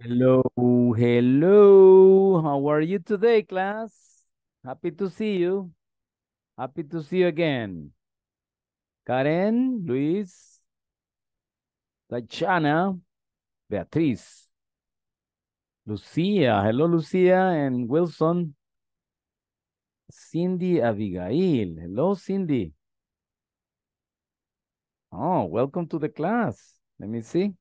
Hello, hello. How are you today, class? Happy to see you. Happy to see you again. Karen, Luis, Tachana, Beatriz, Lucia. Hello, Lucia and Wilson. Cindy Abigail. Hello, Cindy. Oh, welcome to the class. Let me see.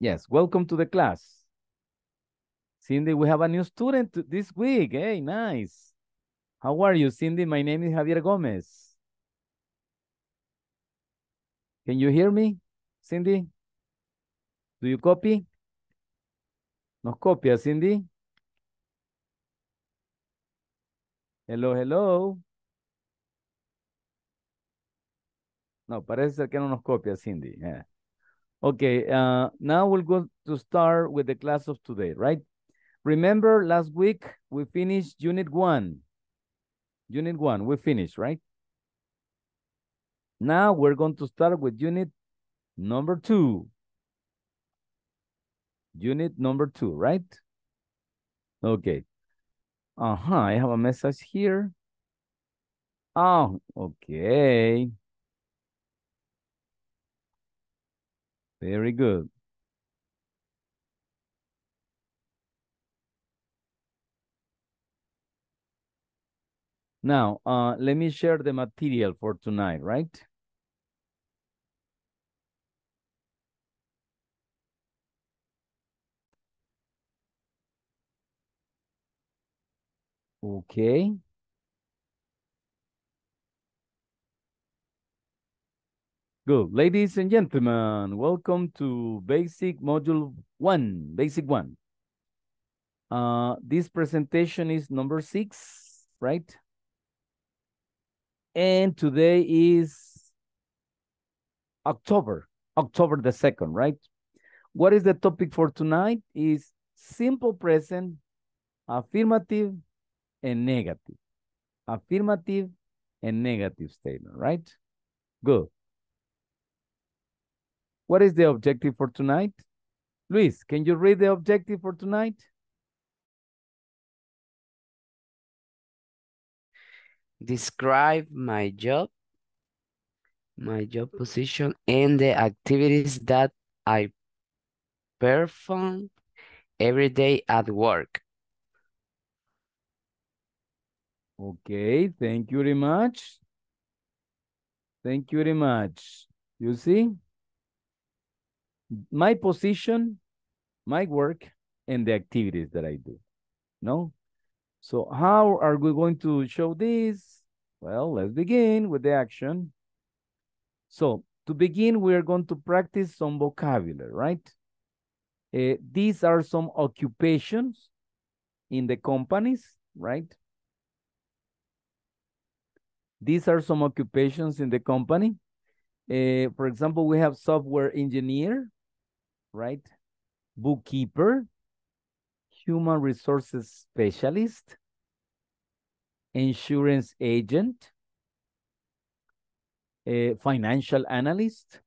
Yes, welcome to the class. Cindy, we have a new student this week. Hey, nice. How are you, Cindy? My name is Javier Gomez. Can you hear me, Cindy? Do you copy? ¿Nos copia, Cindy? Hello, hello. No, parece ser que no nos copia, Cindy. Yeah. Okay, uh, now we're going to start with the class of today, right? Remember last week we finished unit one. Unit one, we finished, right? Now we're going to start with unit number two. Unit number two, right? Okay. Uh-huh, I have a message here. Oh, okay. Very good. Now, uh, let me share the material for tonight, right? Okay. Good. Ladies and gentlemen, welcome to Basic Module 1, Basic 1. Uh, this presentation is number 6, right? And today is October, October the 2nd, right? What is the topic for tonight is simple present, affirmative, and negative. Affirmative and negative statement, right? Good. What is the objective for tonight? Luis, can you read the objective for tonight? Describe my job, my job position, and the activities that I perform every day at work. Okay, thank you very much. Thank you very much. You see? My position, my work, and the activities that I do. No? So how are we going to show this? Well, let's begin with the action. So to begin, we're going to practice some vocabulary, right? Uh, these are some occupations in the companies, right? These are some occupations in the company. Uh, for example, we have software engineer, right? Bookkeeper, human resources specialist, insurance agent, a financial analyst,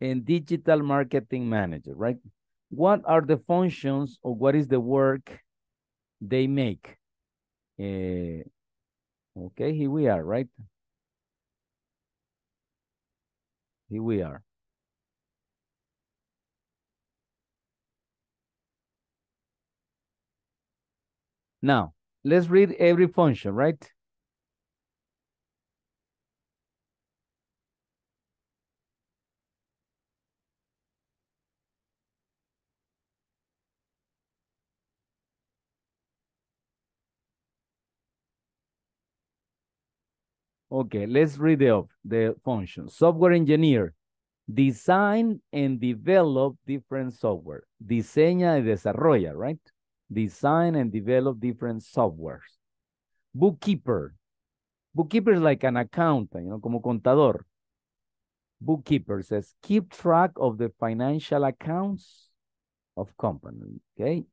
and digital marketing manager, right? What are the functions or what is the work they make? Uh, okay, here we are, right? Here we are. Now, let's read every function, right? Okay, let's read the, the function. Software engineer, design and develop different software. Diseña y desarrolla, right? Design and develop different softwares. Bookkeeper. Bookkeeper is like an accountant, you know, como contador. Bookkeeper says, keep track of the financial accounts of company, okay?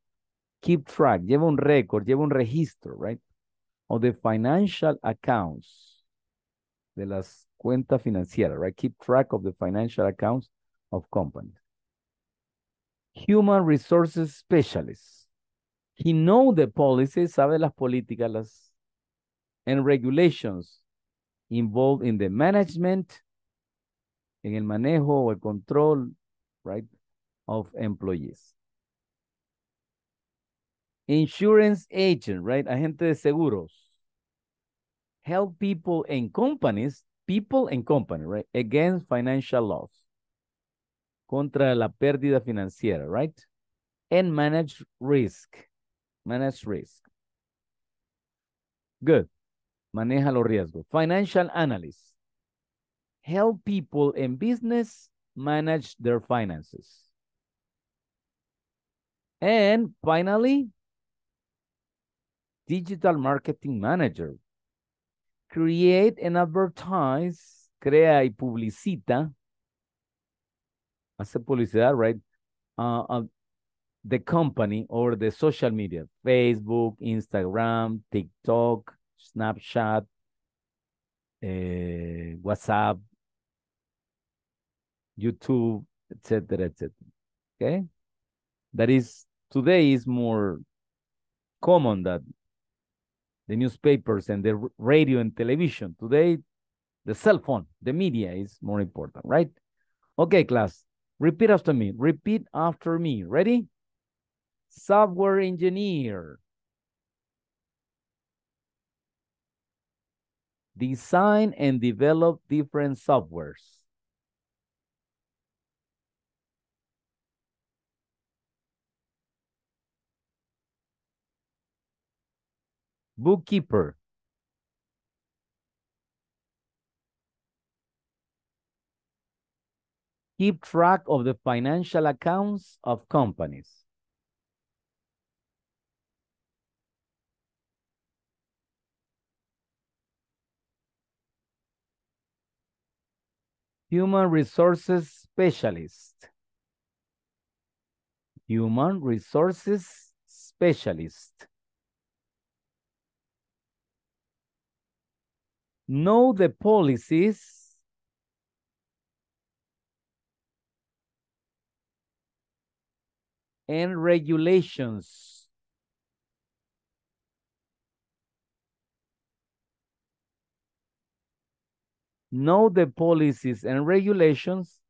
Keep track, lleva un récord, lleva un registro, right? Of the financial accounts de las cuentas financieras, right? Keep track of the financial accounts of companies. Human Resources Specialist. He know the policies, sabe las políticas, las and regulations involved in the management, en el manejo o el control, right, of employees. Insurance agent, right, agente de seguros. Help people and companies, people and company, right, against financial loss. Contra la pérdida financiera, right? And manage risk. Manage risk. Good. Maneja los riesgos. Financial analyst. Help people in business manage their finances. And finally, digital marketing manager. Create and advertise, crea y publicita, hace publicidad, right? Uh, uh, the company or the social media, Facebook, Instagram, TikTok, Snapchat, uh, WhatsApp, YouTube, etc., etc. Okay, that is today is more common that the newspapers and the radio and television. Today, the cell phone, the media is more important, right? Okay, class, repeat after me. Repeat after me. Ready? Software engineer. Design and develop different softwares. Bookkeeper. Keep track of the financial accounts of companies. Human Resources Specialist. Human Resources Specialist. Know the policies and regulations know the policies and regulations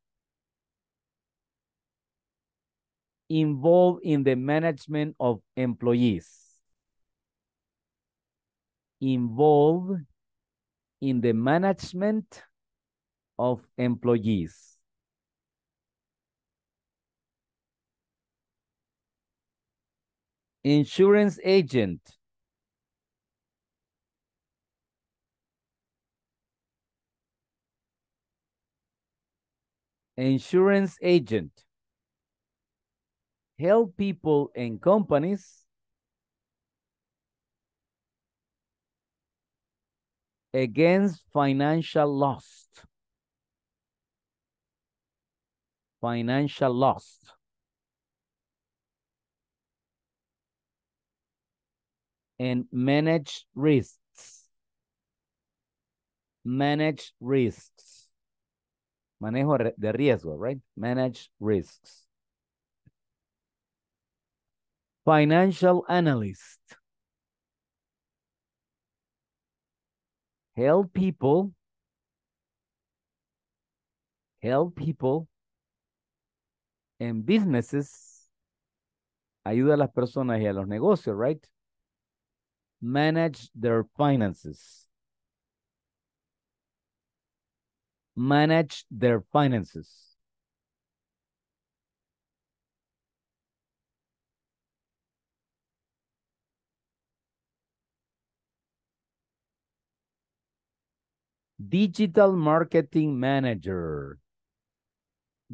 involved in the management of employees. Involved in the management of employees. Insurance agent. Insurance agent. Help people and companies against financial loss. Financial loss. And manage risks. Manage risks. Manejo de riesgo, right? Manage risks. Financial analyst. help people, help people and businesses, ayuda a las personas y a los negocios, right? Manage their finances. Manage their finances. Digital Marketing Manager.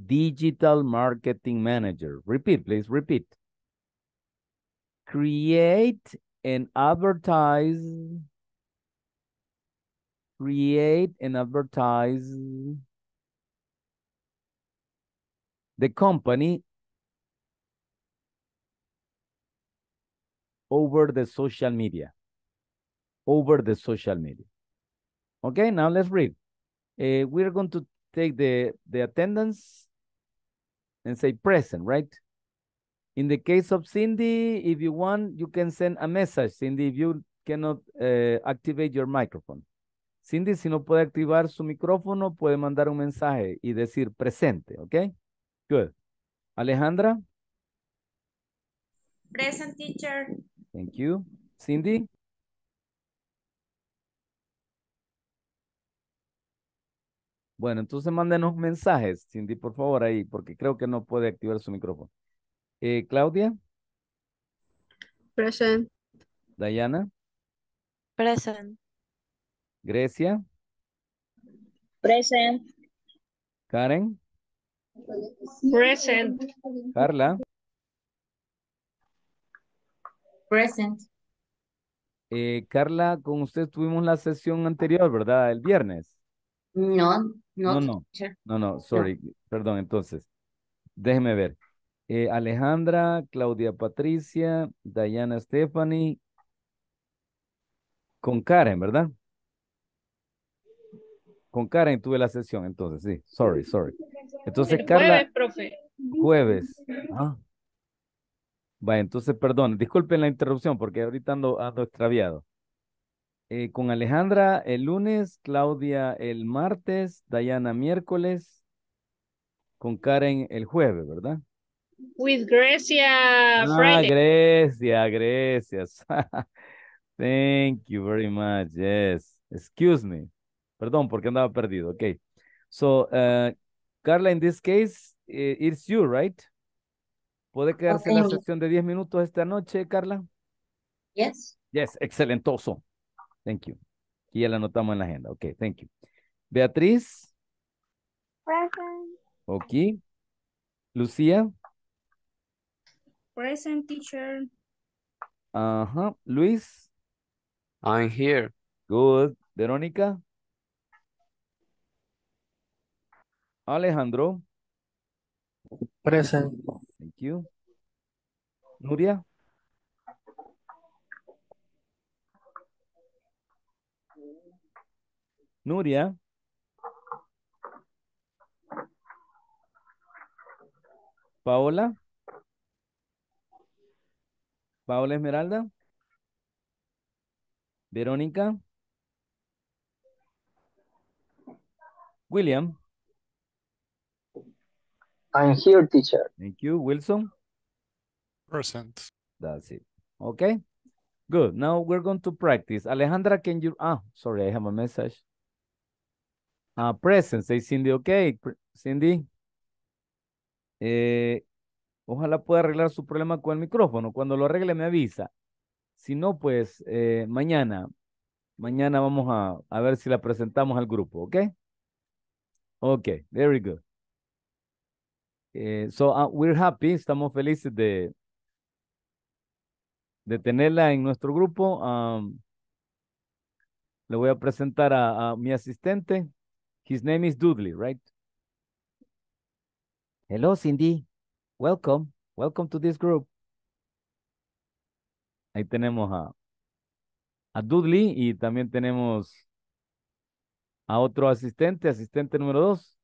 Digital Marketing Manager. Repeat, please, repeat. Create and advertise. Create and advertise the company over the social media. Over the social media. Okay, now let's read. Uh, we're going to take the, the attendance and say present, right? In the case of Cindy, if you want, you can send a message, Cindy, if you cannot uh, activate your microphone. Cindy, si no puede activar su micrófono, puede mandar un mensaje y decir presente, ¿ok? Good. Alejandra? Present teacher. Thank you. Cindy? Bueno, entonces mándenos mensajes, Cindy, por favor, ahí, porque creo que no puede activar su micrófono. Eh, Claudia, Present. Diana, Present. Grecia, Present. Karen, Present. Carla, Present. eh, Carla, con usted tuvimos la sesión anterior, ¿verdad? El viernes. No, no, No, no. No, no, sorry, perdón, entonces, déjeme ver. Eh, Alejandra, Claudia Patricia, Diana Stephanie, con Karen, ¿verdad? Con Karen tuve la sesión, entonces, sí, sorry, sorry. Entonces, El Carla, jueves, profe. jueves. Ah. Vaya, entonces, perdón, disculpen la interrupción porque ahorita ando, ando extraviado. Eh, con Alejandra el lunes, Claudia el martes, Diana miércoles, con Karen el jueves, ¿verdad? With Grecia Ah, Friday. Grecia, Grecia. Thank you very much. Yes. Excuse me. Perdón, porque andaba perdido. Okay. So, uh, Carla, in this case, eh, it's you, right? ¿Puede quedarse la Okay. sesión de 10 minutos esta noche, Carla? Yes. Yes, excelentoso. Thank you. Y ya la anotamos en la agenda. Okay, thank you. Beatriz, Present. ok. Lucía, Present teacher. ajá. Luis, I'm here. good. Verónica, Alejandro, Present. thank you. Nuria, Nuria, Paola, Paola Esmeralda, Verónica, William, I'm here, teacher. thank you. Wilson, Present. that's it. Okay, good. Now we're going to practice. Alejandra, can you, ah, sorry, I have a message. Ah, present, say Cindy, okay. Cindy, eh, ojalá pueda arreglar su problema con el micrófono. Cuando lo arregle me avisa. Si no, pues eh, mañana, mañana vamos a, a ver si la presentamos al grupo, ¿ok? Ok, very good. Eh, so, ah, we're happy, estamos felices de, de tenerla en nuestro grupo. Um, le voy a presentar a, a mi asistente. His name is Dudley, right? Hello, Cindy. Welcome. Welcome to this group. Ahí tenemos a, a Dudley y también tenemos a otro asistente, asistente número dos.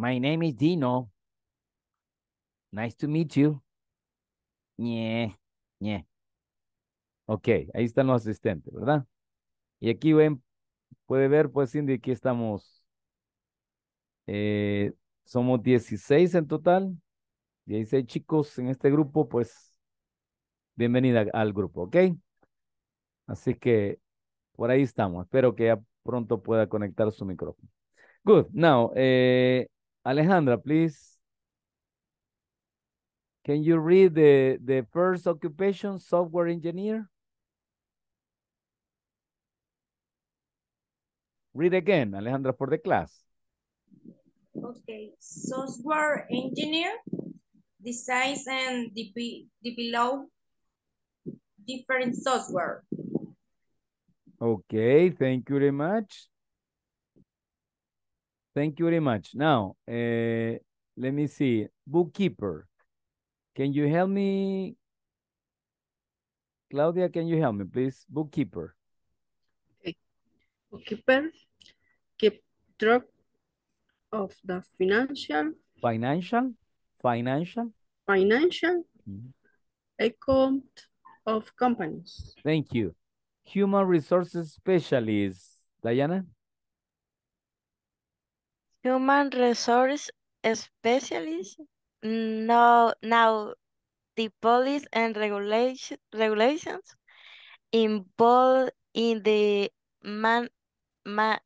My name is Dino. Nice to meet you. Yeah, yeah. Ok, ahí están los asistentes, ¿verdad? Y aquí ven, puede ver, pues, Cindy, aquí estamos. eh, somos 16 en total. 16 chicos en este grupo, pues, bienvenida al grupo, ¿ok? Así que por ahí estamos. Espero que ya pronto pueda conectar su micrófono. Good. Now, eh, Alejandra, please. Can you read the, the first occupation, software engineer? Read again, Alejandra, for the class. Okay, software engineer designs and de- develop different software. Okay, thank you very much. Thank you very much. Now, uh, let me see. Bookkeeper. Can you help me? Claudia, can you help me, please? Bookkeeper. Bookkeeper. keep track of the financial, Financial, financial. financial Mhm. account of companies. Thank you. Human resources specialist, Diana. Human resource specialist. No, now the police and regulation regulations involved in the man, ma,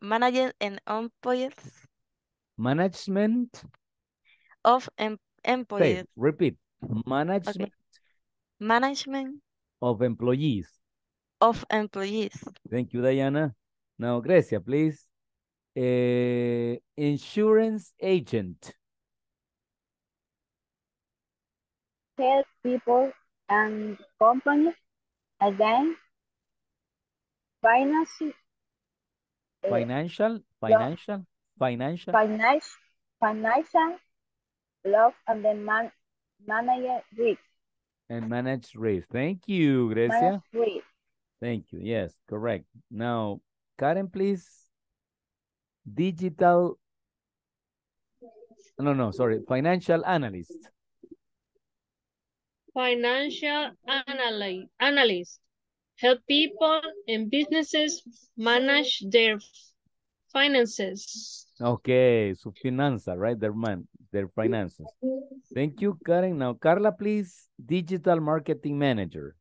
managing and employees Management. of em, employees, repeat. Management management of employees. of employees. Thank you, Diana. Now, Grecia, please. Eh, insurance agent. help people and companies against financial, uh, Financial, financial, financial. finance, financial loss and then man, manager risk. and manage risk. Thank you, Manage risk. Thank you. Yes, correct. Now, Karen, please. Digital. No, no, sorry. Financial analyst. Financial analy- analyst. Help people and businesses manage their finances. Okay, su finanza, right? Their man, their finances. Thank you, Karen. Now, Carla, please. Digital marketing manager.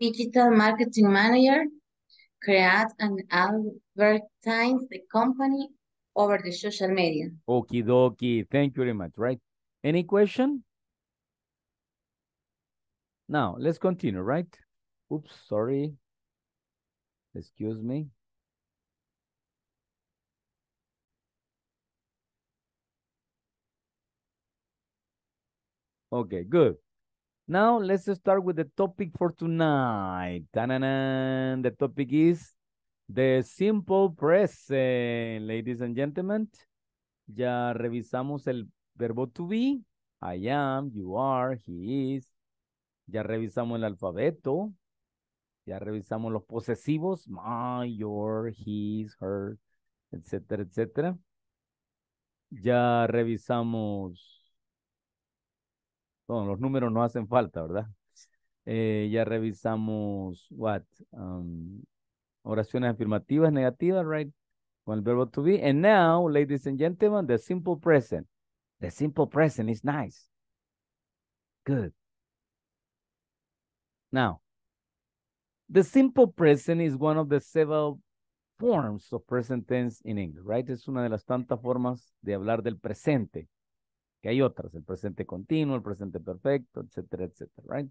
digital marketing manager create and advertise the company over the social media. Okie dokie. Thank you very much, right? Any question? Now, let's continue, right? Oops, sorry. Excuse me. Okay, good. Now, let's start with the topic for tonight. The topic is the simple present, ladies and gentlemen. Ya revisamos el verbo to be. I am, you are, he is. Ya revisamos el alfabeto. Ya revisamos los posesivos. My, your, his, her, etcétera, etcétera. Ya revisamos. Bueno, los números no hacen falta, ¿verdad? Eh, ya revisamos, what? Um, oraciones afirmativas, negativas, right? Con el verbo to be. And now, ladies and gentlemen, the simple present. The simple present is nice. Good. Now, the simple present is one of the several forms of present tense in English, right? Es una de las tantas formas de hablar del presente, que hay otras, el presente continuo, el presente perfecto, etcétera, etcétera, right?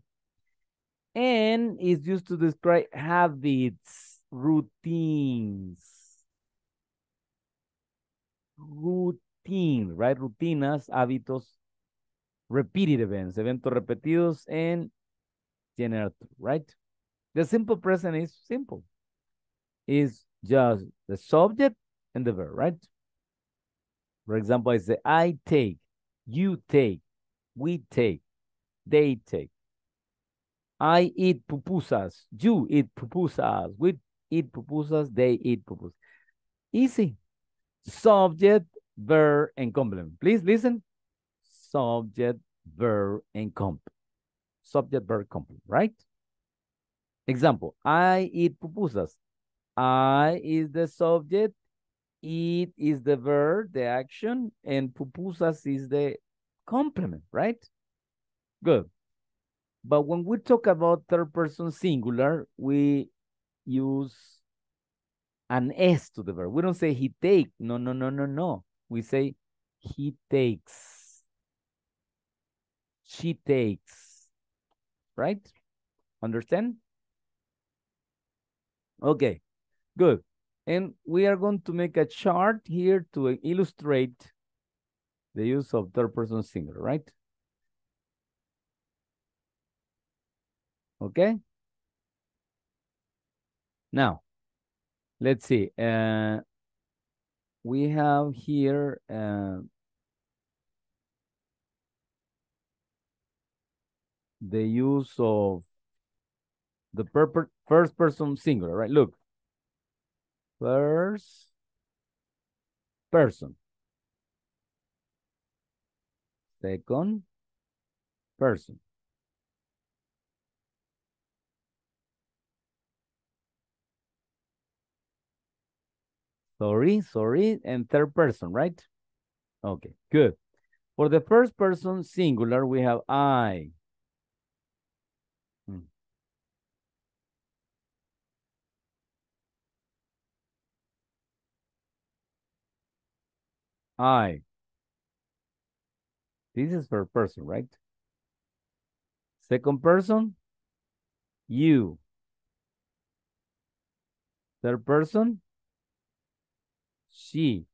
And is used to describe habits, routines, routine, right? Rutinas, hábitos, repeated events, eventos repetidos en generative, right? The simple present is simple. Is just the subject and the verb, right? For example, I say, I take, you take, we take, they take. I eat pupusas, you eat pupusas, we eat pupusas, they eat pupusas. Easy. Subject, verb, and complement. Please listen. Subject, verb, and complement. Subject, verb, complement, right? Example, I eat pupusas. I is the subject, eat is the verb, the action, and pupusas is the complement, right? Good. But when we talk about third person singular, we use an S to the verb. We don't say he take. No, no, no, no, no. We say he takes. She takes. Right? Understand? Okay, good. And we are going to make a chart here to illustrate the use of third person singular, right? Okay. Now, let's see. Uh, we have here uh, the use of the first person singular, right? Look. First person. Second person. Sorry, sorry, and third person, right? Okay, good. For the first person singular, we have I. I. This is for person, right? Second person, you. Third person, she.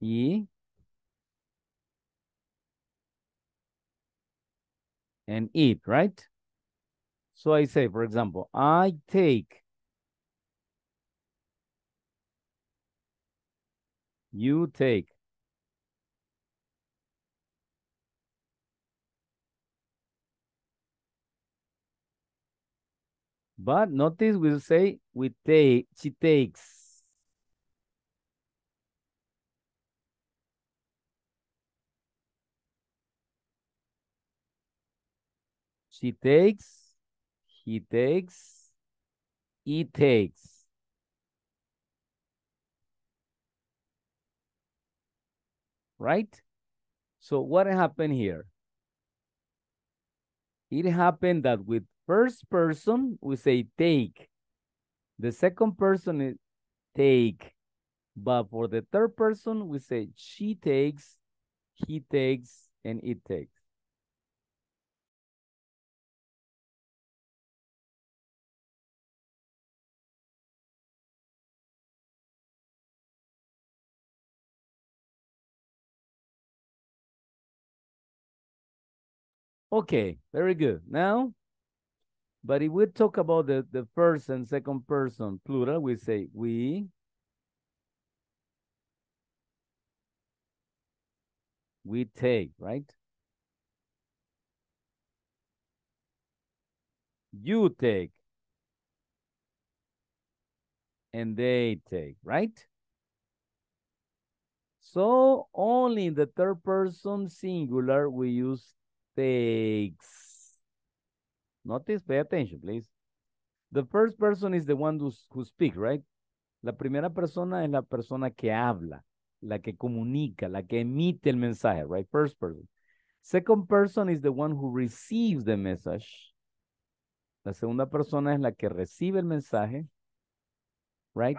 He. And it, right? So I say, for example, I take. You take. But notice we'll say we take, she takes. She takes, he takes, he takes. Right? So what happened here? It happened that with first person, we say take. The second person is take. But for the third person, we say she takes, he takes, and it takes. Okay, very good. Now, but if we talk about the, the first and second person plural, we say we, we take, right? You take. And they take, right? So only in the third person singular we use takes. Notice, pay attention, please. The first person is the one who, who speaks, right? La primera persona es la persona que habla, la que comunica, la que emite el mensaje, right? First person. Second person is the one who receives the message. La segunda persona es la que recibe el mensaje, right?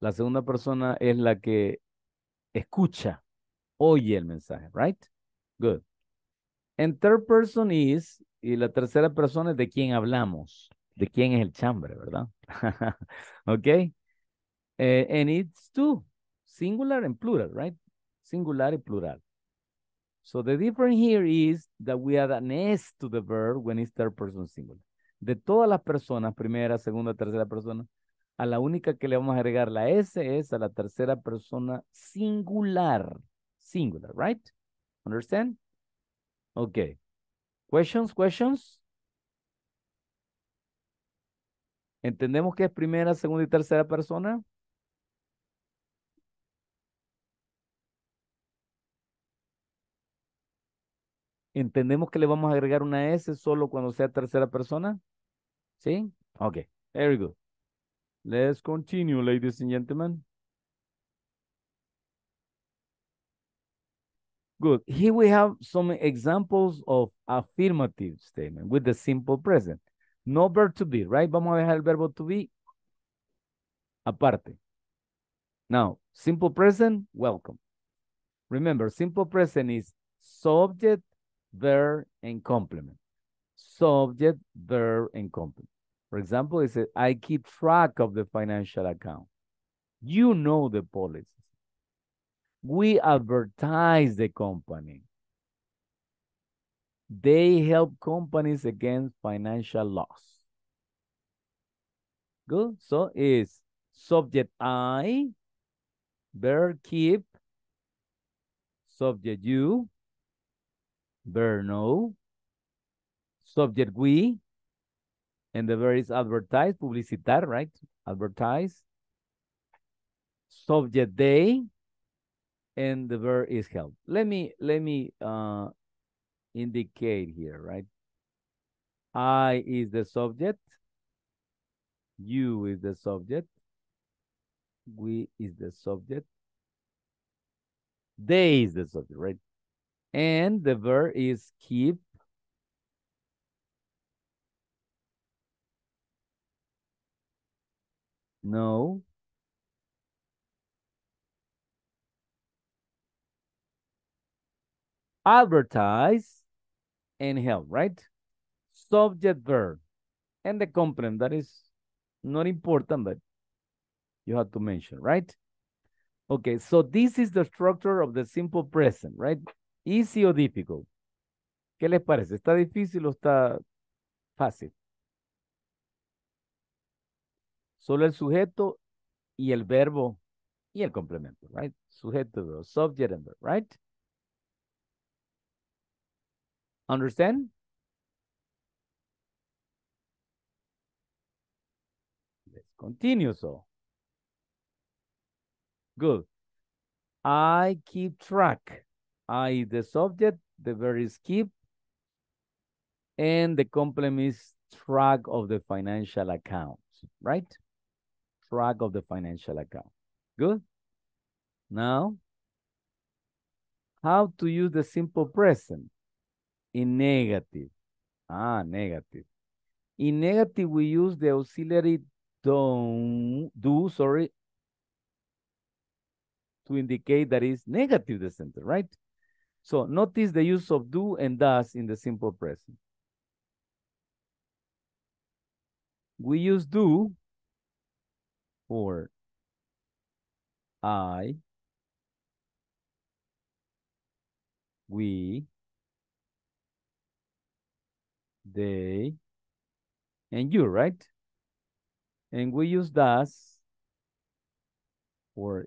La segunda persona es la que escucha, oye el mensaje, right? Good. And third person is, y la tercera persona es de quién hablamos, de quién es el chambre, ¿verdad? okay. Uh, and it's two, singular and plural, right? Singular y plural. So the difference here is that we add an S to the verb when it's third person singular. De todas las personas, primera, segunda, tercera persona, a la única que le vamos a agregar la S es a la tercera persona singular. Singular, right? Understand? Okay. Questions, questions? ¿Entendemos que es primera, segunda y tercera persona? ¿Entendemos que le vamos a agregar una S solo cuando sea tercera persona? ¿Sí? Okay, very good. Let's continue, ladies and gentlemen. Good. Here we have some examples of affirmative statement with the simple present. No verb to be, right? Vamos a dejar el verbo to be aparte. Now, simple present, welcome. Remember, simple present is subject, verb, and complement. Subject, verb, and complement. For example, it says, I keep track of the financial account. You know the policies. We advertise the company. They help companies against financial loss. Good. So is subject I, verb keep, subject you, verb know, Subject we. And the verb is advertise, publicitar, right? Advertise. Subject they. And the verb is help. Let me, let me uh, indicate here, right? I is the subject. You is the subject. We is the subject. They is the subject, right? And the verb is keep. No. Advertise and help, right? Subject verb. And the complement that is not important, but you have to mention, right? Okay, so this is the structure of the simple present, right? Easy or difficult? ¿Qué les parece? ¿Está difícil o está fácil? Solo el sujeto y el verbo y el complemento, right? Sujeto, verbo, subject and verb, right? Understand? Let's continue so. Good. I keep track. I the subject, the verb is keep, and the complement is track of the financial accounts, right? Track of the financial account. Good. Now, how to use the simple present in negative? Ah, negative. In negative, we use the auxiliary don't do, sorry, to indicate that is negative the sentence, right? So notice the use of do and does in the simple present. We use do for I, we, they, and you, right? And we use does for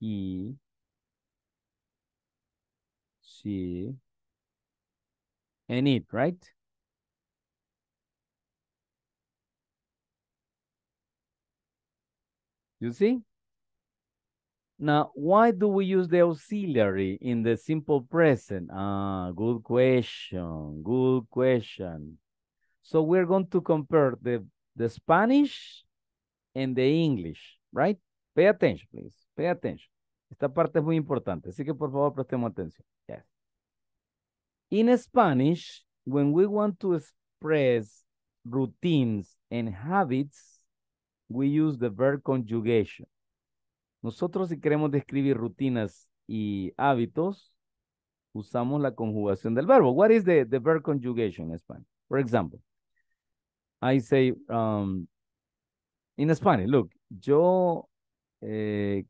he, she, and it, right? You see? Now, why do we use the auxiliary in the simple present? Ah, good question, good question. So we're going to compare the, the Spanish and the English, right? Pay attention, please. Pay attention. Esta parte es muy importante, así que por favor prestemos atención. Yes. In Spanish, when we want to express routines and habits, we use the verb conjugation. Nosotros si queremos describir rutinas y hábitos, usamos la conjugación del verbo. What is the, the verb conjugation in Spanish? For example, I say, um, in Spanish, look, yo eh,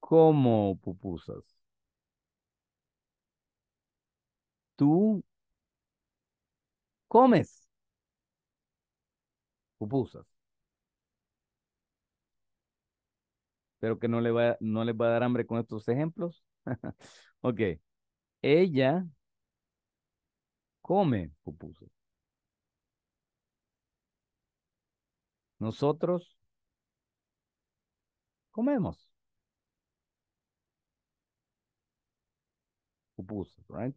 como pupusas. Tú comes pupusas. Pero que no le va, no les va a dar hambre con estos ejemplos. ok. Ella come pupusas. Nosotros comemos. Pupusas, right?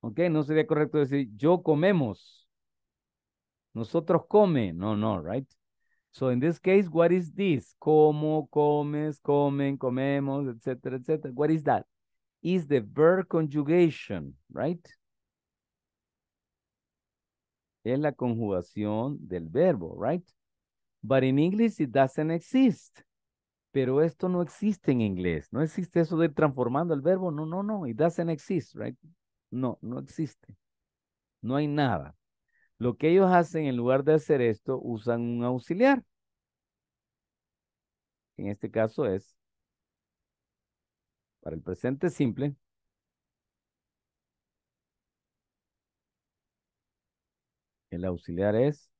Ok, no sería correcto decir yo comemos. Nosotros come. No, no, right? So in this case, what is this? Como, comes, comen, comemos, etc., etc. What is that? Is the verb conjugation, right? Es la conjugación del verbo, right? But in English it doesn't exist. Pero esto no existe en inglés. No existe eso de transformando el verbo. No, no, no. It doesn't exist, right? No, no existe. No hay nada. Lo que ellos hacen en lugar de hacer esto, usan un auxiliar. En este caso es, para el presente simple, el auxiliar es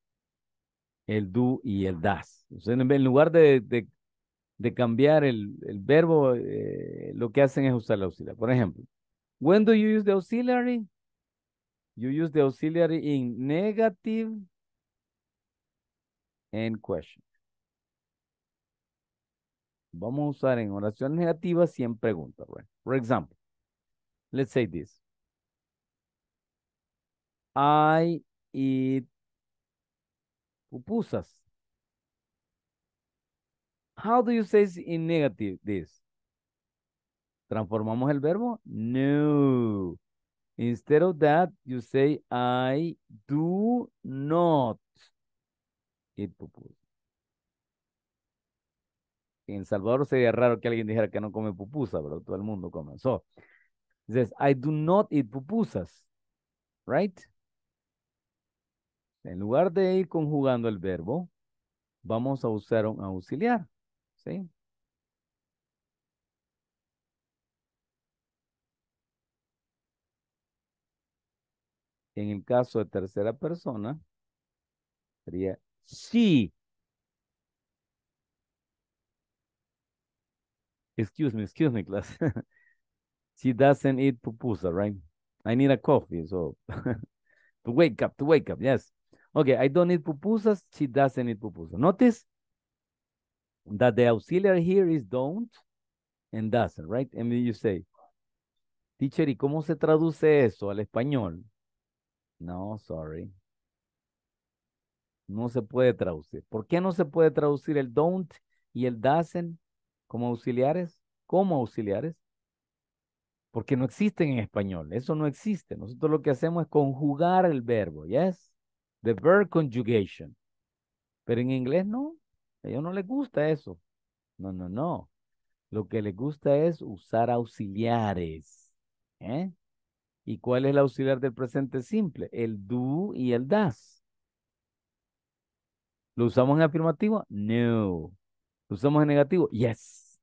el do y el das. en lugar de, de, cambiar el, verbo, eh, lo que hacen es usar el auxiliar. Por ejemplo, When do you use the auxiliary? You use the auxiliary in negative and question. Vamos a usar en oraciones negativas y en preguntas, right? For example, let's say this. I eat pupusas. How do you say in negative this? ¿Transformamos el verbo? No. Instead of that, you say, I do not eat pupusas. En Salvador sería raro que alguien dijera que no come pupusa, pero todo el mundo come. So, says, I do not eat pupusas. Right? En lugar de ir conjugando el verbo, vamos a usar un auxiliar. ¿Sí? En el caso de tercera persona, sería she. Excuse me, excuse me, class. she doesn't eat pupusa, right? I need a coffee, so to wake up, to wake up, yes. Okay, I don't eat pupusas, she doesn't eat pupusas. Notice that the auxiliary here is don't and doesn't, right? And you say, teacher, ¿y cómo se traduce eso al español? No, sorry. No se puede traducir. ¿Por qué no se puede traducir el don't y el doesn't como auxiliares? Como auxiliares. Porque no existen en español. Eso no existe. Nosotros lo que hacemos es conjugar el verbo. Yes. The verb conjugation. Pero en inglés no. A ellos no les gusta eso. No, no, no. Lo que les gusta es usar auxiliares. ¿Eh? ¿Y cuál es el auxiliar del presente simple? El do y el das. ¿Lo usamos en afirmativo? No. ¿Lo usamos en negativo? Yes.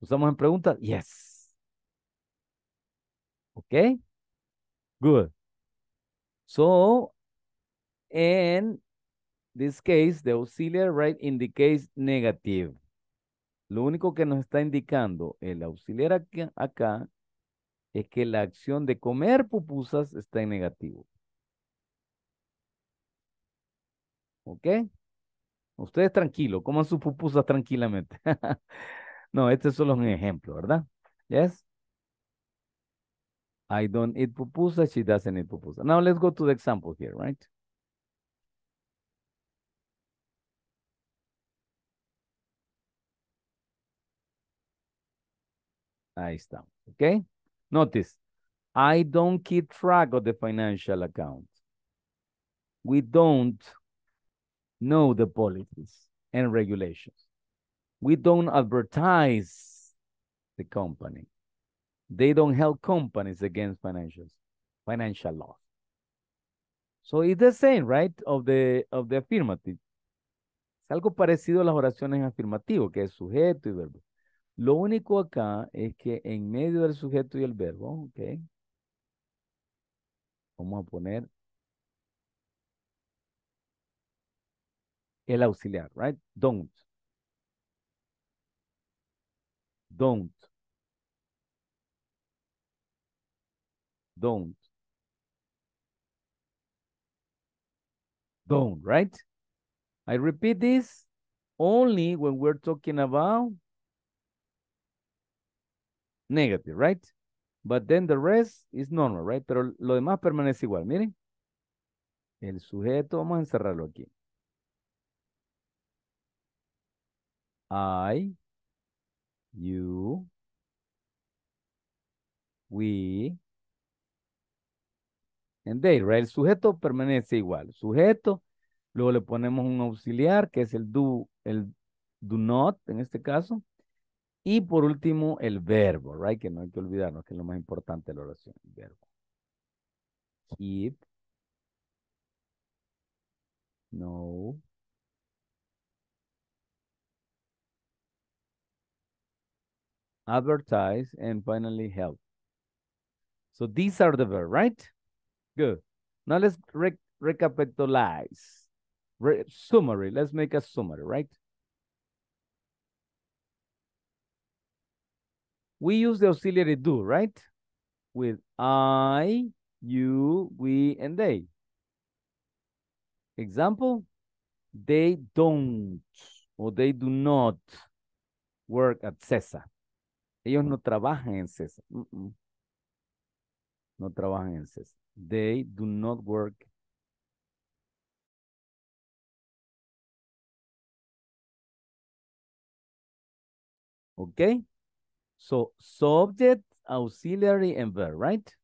¿Lo usamos en pregunta? Yes. ¿Ok? Good. So, in this case, the auxiliary right indicates negative. Lo único que nos está indicando el auxiliar acá, acá es que la acción de comer pupusas está en negativo. ¿Ok? Ustedes tranquilos, coman sus pupusas tranquilamente. no, este es solo un ejemplo, ¿verdad? Yes? I don't eat pupusas, she doesn't eat pupusas. Now let's go to the example here, right? Ahí está, ¿ok? Notice, I don't keep track of the financial account. We don't know the policies and regulations. We don't advertise the company. They don't help companies against financial, financial law. So it's the same, right, of the, of the affirmative. Es algo parecido a las oraciones afirmativas, que es sujeto y verbo. Lo único acá es que en medio del sujeto y el verbo, ok, vamos a poner el auxiliar, right? Don't. Don't. Don't. Don't, right? I repeat this only when we're talking about negative, right? But then the rest is normal, right? Pero lo demás permanece igual. Miren. El sujeto, vamos a encerrarlo aquí. I, you, we, and they, right? El sujeto permanece igual. Sujeto, luego le ponemos un auxiliar que es el do, el do not en este caso. Y por último, el verbo, right? Que no hay que olvidarnos que es lo más importante de la oración, verbo. Keep. No. Advertise and finally help. So these are the verbs, right? Good. Now let's re recapitalize. Re summary. Let's make a summary, right? We use the auxiliary do, right? with I, you, we, and they. Example, they don't or they do not work at CESA. Ellos no trabajan en CESA. Mm, mm. No trabajan en CESA. They do not work. Okay? So, subject, auxiliary, and verb, right?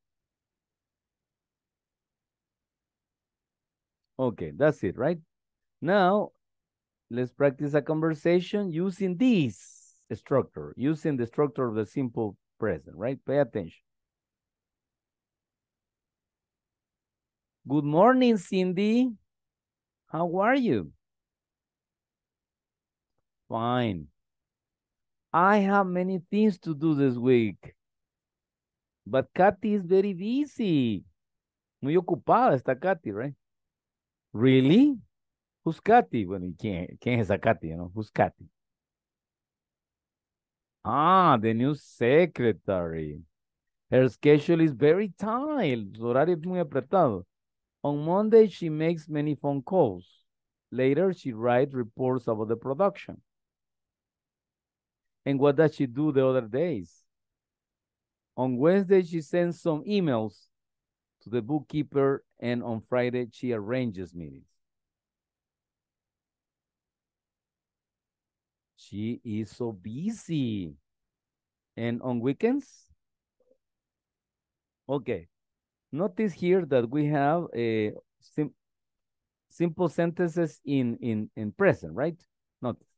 Okay, that's it, right? Now, let's practice a conversation using this structure, using the structure of the simple present, right? Pay attention. Good morning, Cindy. How are you? Fine. I have many things to do this week. But Kathy is very busy. Muy ocupada está Kathy, right? Really? Who's Kathy? Bueno, ¿y quién, quién es esa Kathy? You know? Who's Kathy? Ah, the new secretary. Her schedule is very tight. Su horario es muy apretado. On Monday, she makes many phone calls. Later, she writes reports about the production. And what does she do the other days? On Wednesday, she sends some emails to the bookkeeper, and on Friday, she arranges meetings. She is so busy. And on weekends? Okay. Notice here that we have a sim simple sentences in, in, in present, right? Notice.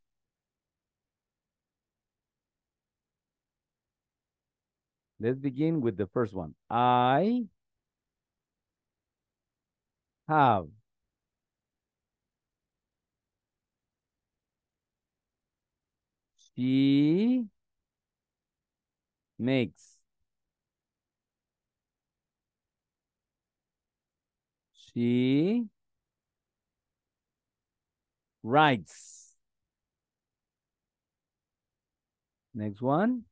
Let's begin with the first one. I have She makes. She writes. Next one.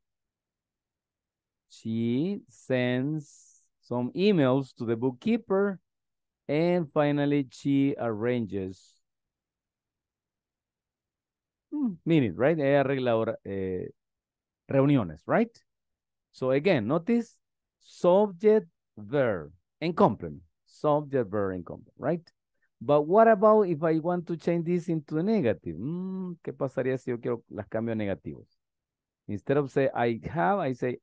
She sends some emails to the bookkeeper. And finally, she arranges Hmm, meaning, right? Ella arregla eh, reuniones, right? So again, notice subject, verb, and complement. Subject, verb, and complement, right? But what about if I want to change this into a negative? Mm, ¿Qué pasaría si yo quiero las cambio negativos? Instead of say I have, I say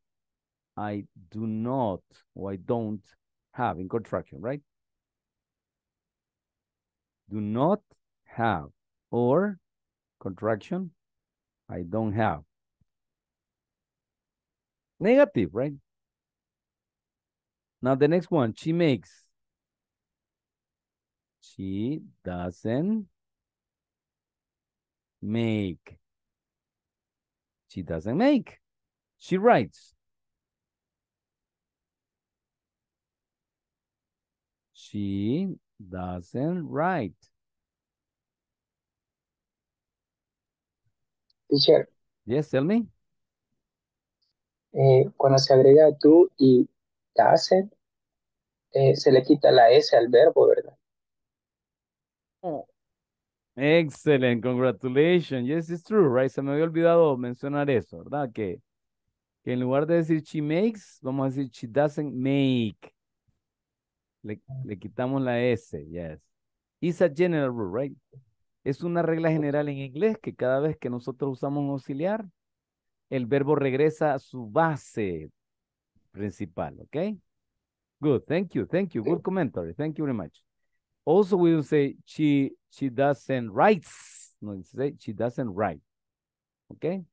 I do not or I don't have in contraction, right? Do not have or contraction, I don't have. Negative, right? Now the next one, she makes. She doesn't make. She doesn't make. She writes. She doesn't write. Teacher, Yes, tell me. eh, cuando se agrega tú y doesn't, eh, se le quita la S al verbo, ¿verdad? Oh. Excellent, congratulations. Yes, it's true, right? Se me había olvidado mencionar eso, ¿verdad? Que, que en lugar de decir she makes, vamos a decir she doesn't make. Le, le quitamos la S, yes. It's a general rule, right? Es una regla general en inglés que cada vez que nosotros usamos un auxiliar, el verbo regresa a su base principal, ¿ok? Good, thank you, thank you. Good commentary, thank you very much. Also, we will say she she doesn't writes. No, say she doesn't write. Okay.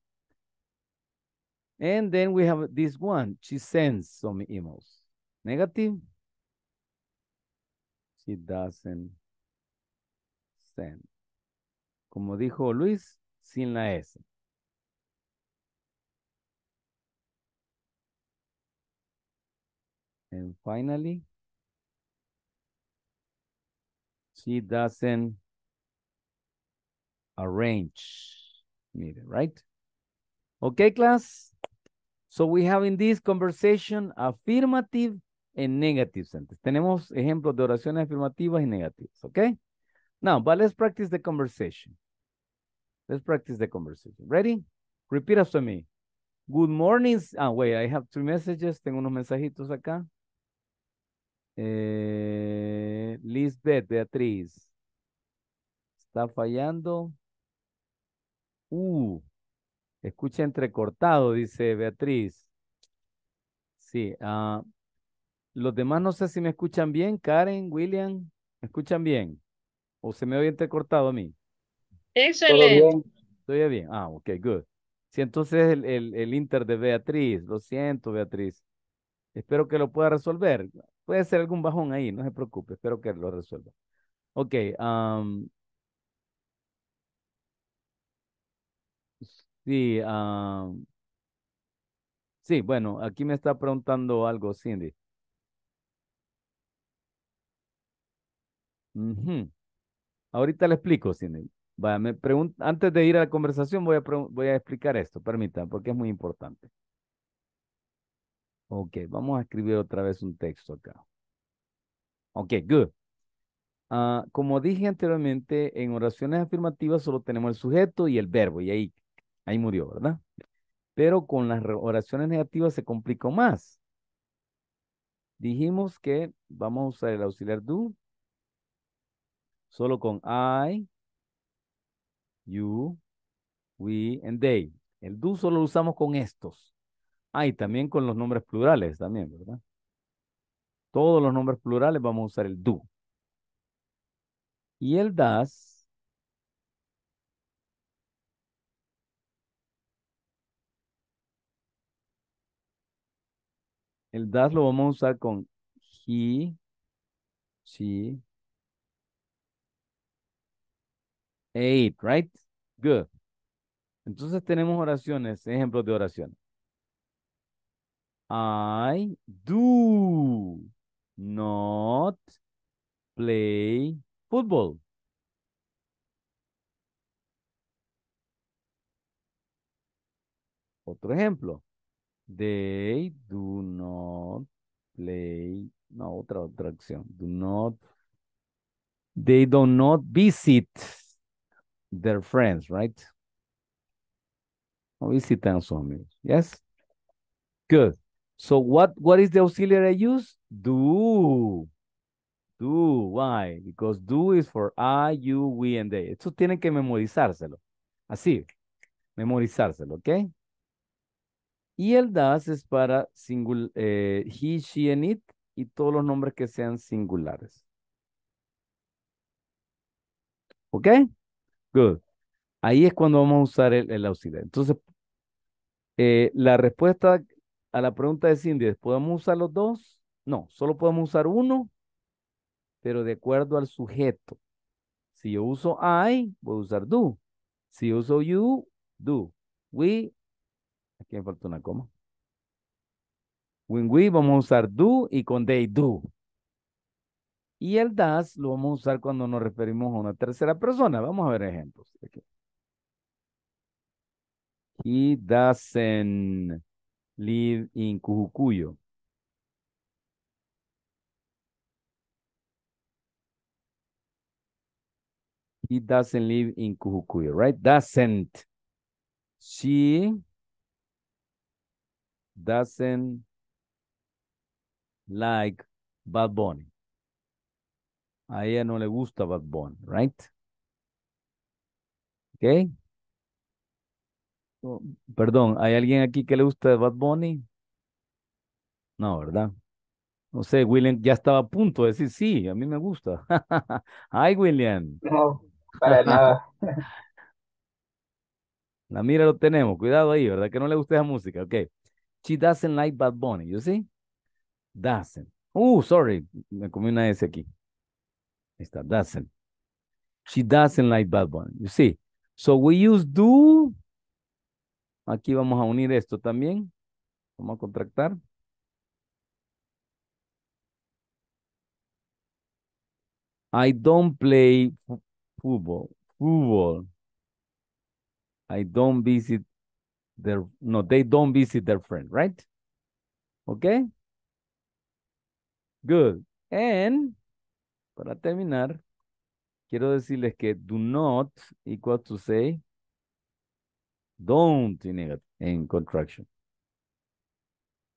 And then we have this one. She sends some emails. Negative. She doesn't send. Como dijo Luis, sin la S. And finally, she doesn't arrange meeting, right? Okay, class. So we have in this conversation affirmative and negative sentence. Tenemos ejemplos de oraciones afirmativas y negativas, okay? Now, but let's practice the conversation. Let's practice the conversation. Ready? Repeat after me. Good morning. Ah, wait, I have two messages. Tengo unos mensajitos acá. Eh, Lisbeth, Beatriz. Está fallando. Uh, escucha entrecortado, dice Beatriz. Sí, ah, los demás no sé si me escuchan bien. Karen, William, ¿me escuchan bien? ¿O se me oye entrecortado a mí? Excelente. bien. Estoy bien. Ah, ok, good. Sí, entonces el, el, el inter de Beatriz. Lo siento, Beatriz. Espero que lo pueda resolver. Puede ser algún bajón ahí, no se preocupe. Espero que lo resuelva. Ok. sí, am, sí, bueno, aquí me está preguntando algo, Cindy. Ujú. Ahorita le explico, Cindy. Vaya, me antes de ir a la conversación voy a, voy a explicar esto, permítanme, porque es muy importante. Ok, vamos a escribir otra vez un texto acá. Ok, good. Ah, como dije anteriormente, en oraciones afirmativas solo tenemos el sujeto y el verbo, y ahí, ahí murió, ¿verdad? Pero con las oraciones negativas se complicó más. Dijimos que vamos a usar el auxiliar do solo con I, you, we, and they. El do solo lo usamos con estos. Ah, y también con los nombres plurales también, ¿verdad? Todos los nombres plurales vamos a usar el do. Y el das, el das lo vamos a usar con he, she, ate, right? Good. Entonces tenemos oraciones, ejemplos de oraciones. I do not play football. Otro ejemplo. They do not play. No, otra, otra acción. Do not. They do not visit their friends, right? No visitan sus amigos. Yes? Good. So what, what is the auxiliary I use? Do. Do. Why? Because do is for I, you, we, and they. Esto tienen que memorizárselo. Así. Memorizárselo, ¿ok? Y el das es para singul, eh, he, she, and it y todos los nombres que sean singulares. ¿Ok? Good. Ahí es cuando vamos a usar el, auxiliar. Entonces, eh, la respuesta a la pregunta de Cindy es, ¿podemos usar los dos? No, solo podemos usar uno, pero de acuerdo al sujeto. Si yo uso I, voy a usar do. Si yo uso you, do. We, aquí me falta una coma. When we vamos a usar do y con they do. Y el das lo vamos a usar cuando nos referimos a una tercera persona. Vamos a ver ejemplos. He doesn't live in Cujucuyo. He doesn't live in Cujucuyo, right? Doesn't. She doesn't like Bad Bunny. A ella no le gusta Bad Bunny, right? Okay. Oh, perdón, ¿hay alguien aquí que le gusta Bad Bunny? No, ¿verdad? No sé, William ya estaba a punto de decir sí, a mí me gusta. Hi, William. No, para nada. La mira lo tenemos, cuidado ahí, ¿verdad? Que no le gusta esa música, ok. She doesn't like Bad Bunny, you see? Doesn't. Oh, sorry, me comí una S aquí. Ahí doesn't. She doesn't like Bad Bunny, you see? So we use do. Aquí vamos a unir esto también. Vamos a contractar. I don't play football. Football. I don't visit their, no, they don't visit their friend, right? Okay? Good. And, para terminar, quiero decirles que do not equal to say don't in, contraction.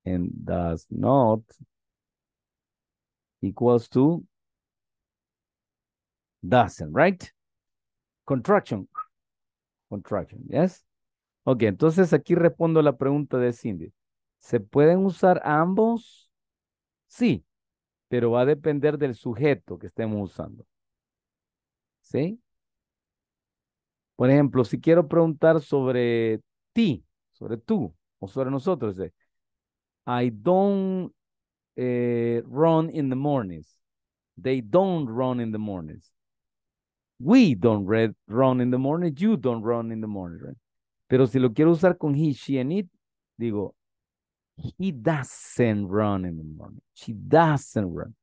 And does not equals to doesn't, right? Contraction. Contraction, yes? Ok, entonces aquí respondo la pregunta de Cindy. ¿Se pueden usar ambos? Sí, pero va a depender del sujeto que estemos usando. ¿Sí? Por ejemplo, si quiero preguntar sobre ti, sobre tú, o sobre nosotros, I don't eh, run in the mornings. They don't run in the mornings. We don't run in the morning. You don't run in the morning. Right? Pero si lo quiero usar con he, she, and it, digo, he doesn't run in the morning. She doesn't run.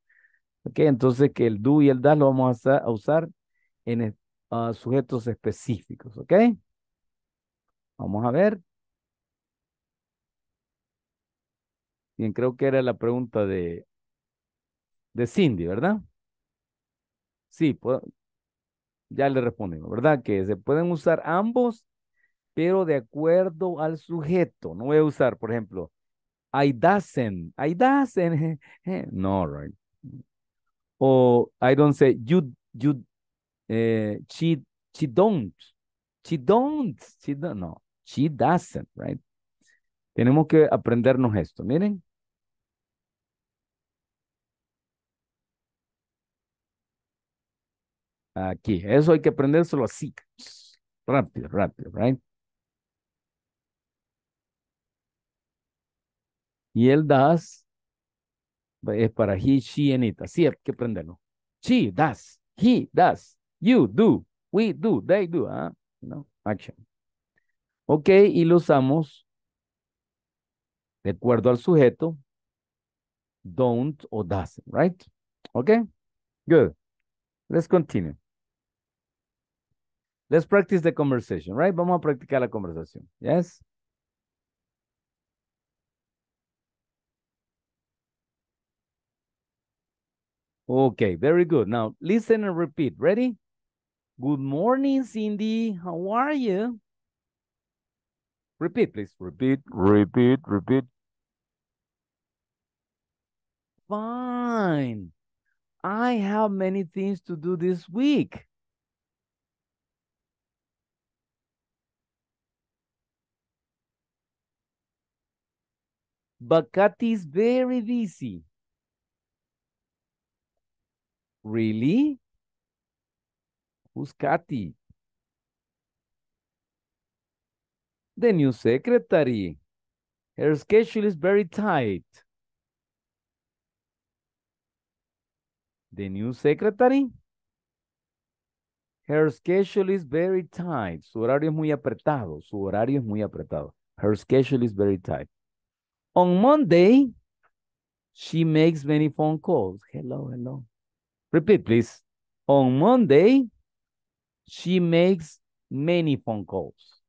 Ok, entonces que el do y el das lo vamos a, usar en sujetos específicos. Ok. Vamos a ver. Bien, creo que era la pregunta de, de Cindy, ¿verdad? Sí, ya le respondimos, ¿verdad? Que se pueden usar ambos, pero de acuerdo al sujeto. No voy a usar, por ejemplo, I doesn't, I doesn't. no, right. O I don't say, you, you, eh, she, she don't, she don't, she don't, no, she doesn't, right? Tenemos que aprendernos esto, miren. Aquí, eso hay que aprendérselo así. Rápido, rápido, right? Y el das es para he, she, and it. Así hay que aprenderlo. She does, he does, you do, we do, they do. ¿ah? No, action. Ok, y lo usamos de acuerdo al sujeto. Don't o doesn't, right? Okay, good. Let's continue. Let's practice the conversation, right? Vamos a practicar la conversación. Yes? Okay, very good. Now, listen and repeat. Ready? Good morning, Cindy. How are you? Repeat, please. Repeat, repeat, repeat. Fine. I have many things to do this week. But Kathy is very busy. Really? Who's Kathy? The new secretary. Her schedule is very tight. The new secretary. Her schedule is very tight. Su horario es muy apretado. Su horario es muy apretado. Her schedule is very tight. On Monday, she makes many phone calls. Hello, hello. Repeat, please. On Monday, she makes many phone calls.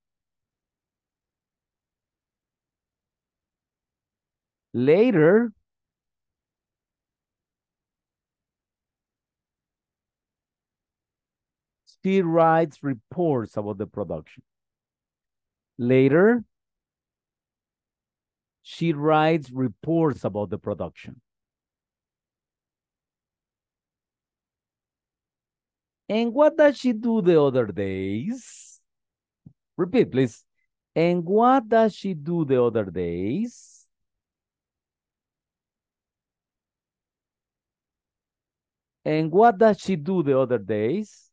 Later, she writes reports about the production. Later, she writes reports about the production. And what does she do the other days? Repeat, please. And what does she do the other days? And what does she do the other days?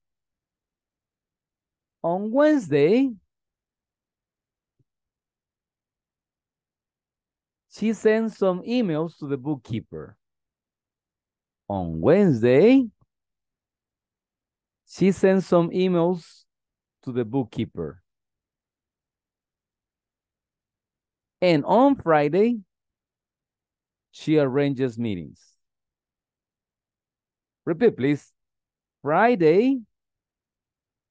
On Wednesday, she sends some emails to the bookkeeper. On Wednesday, she sends some emails to the bookkeeper. And on Friday, she arranges meetings. Repeat, please. Friday,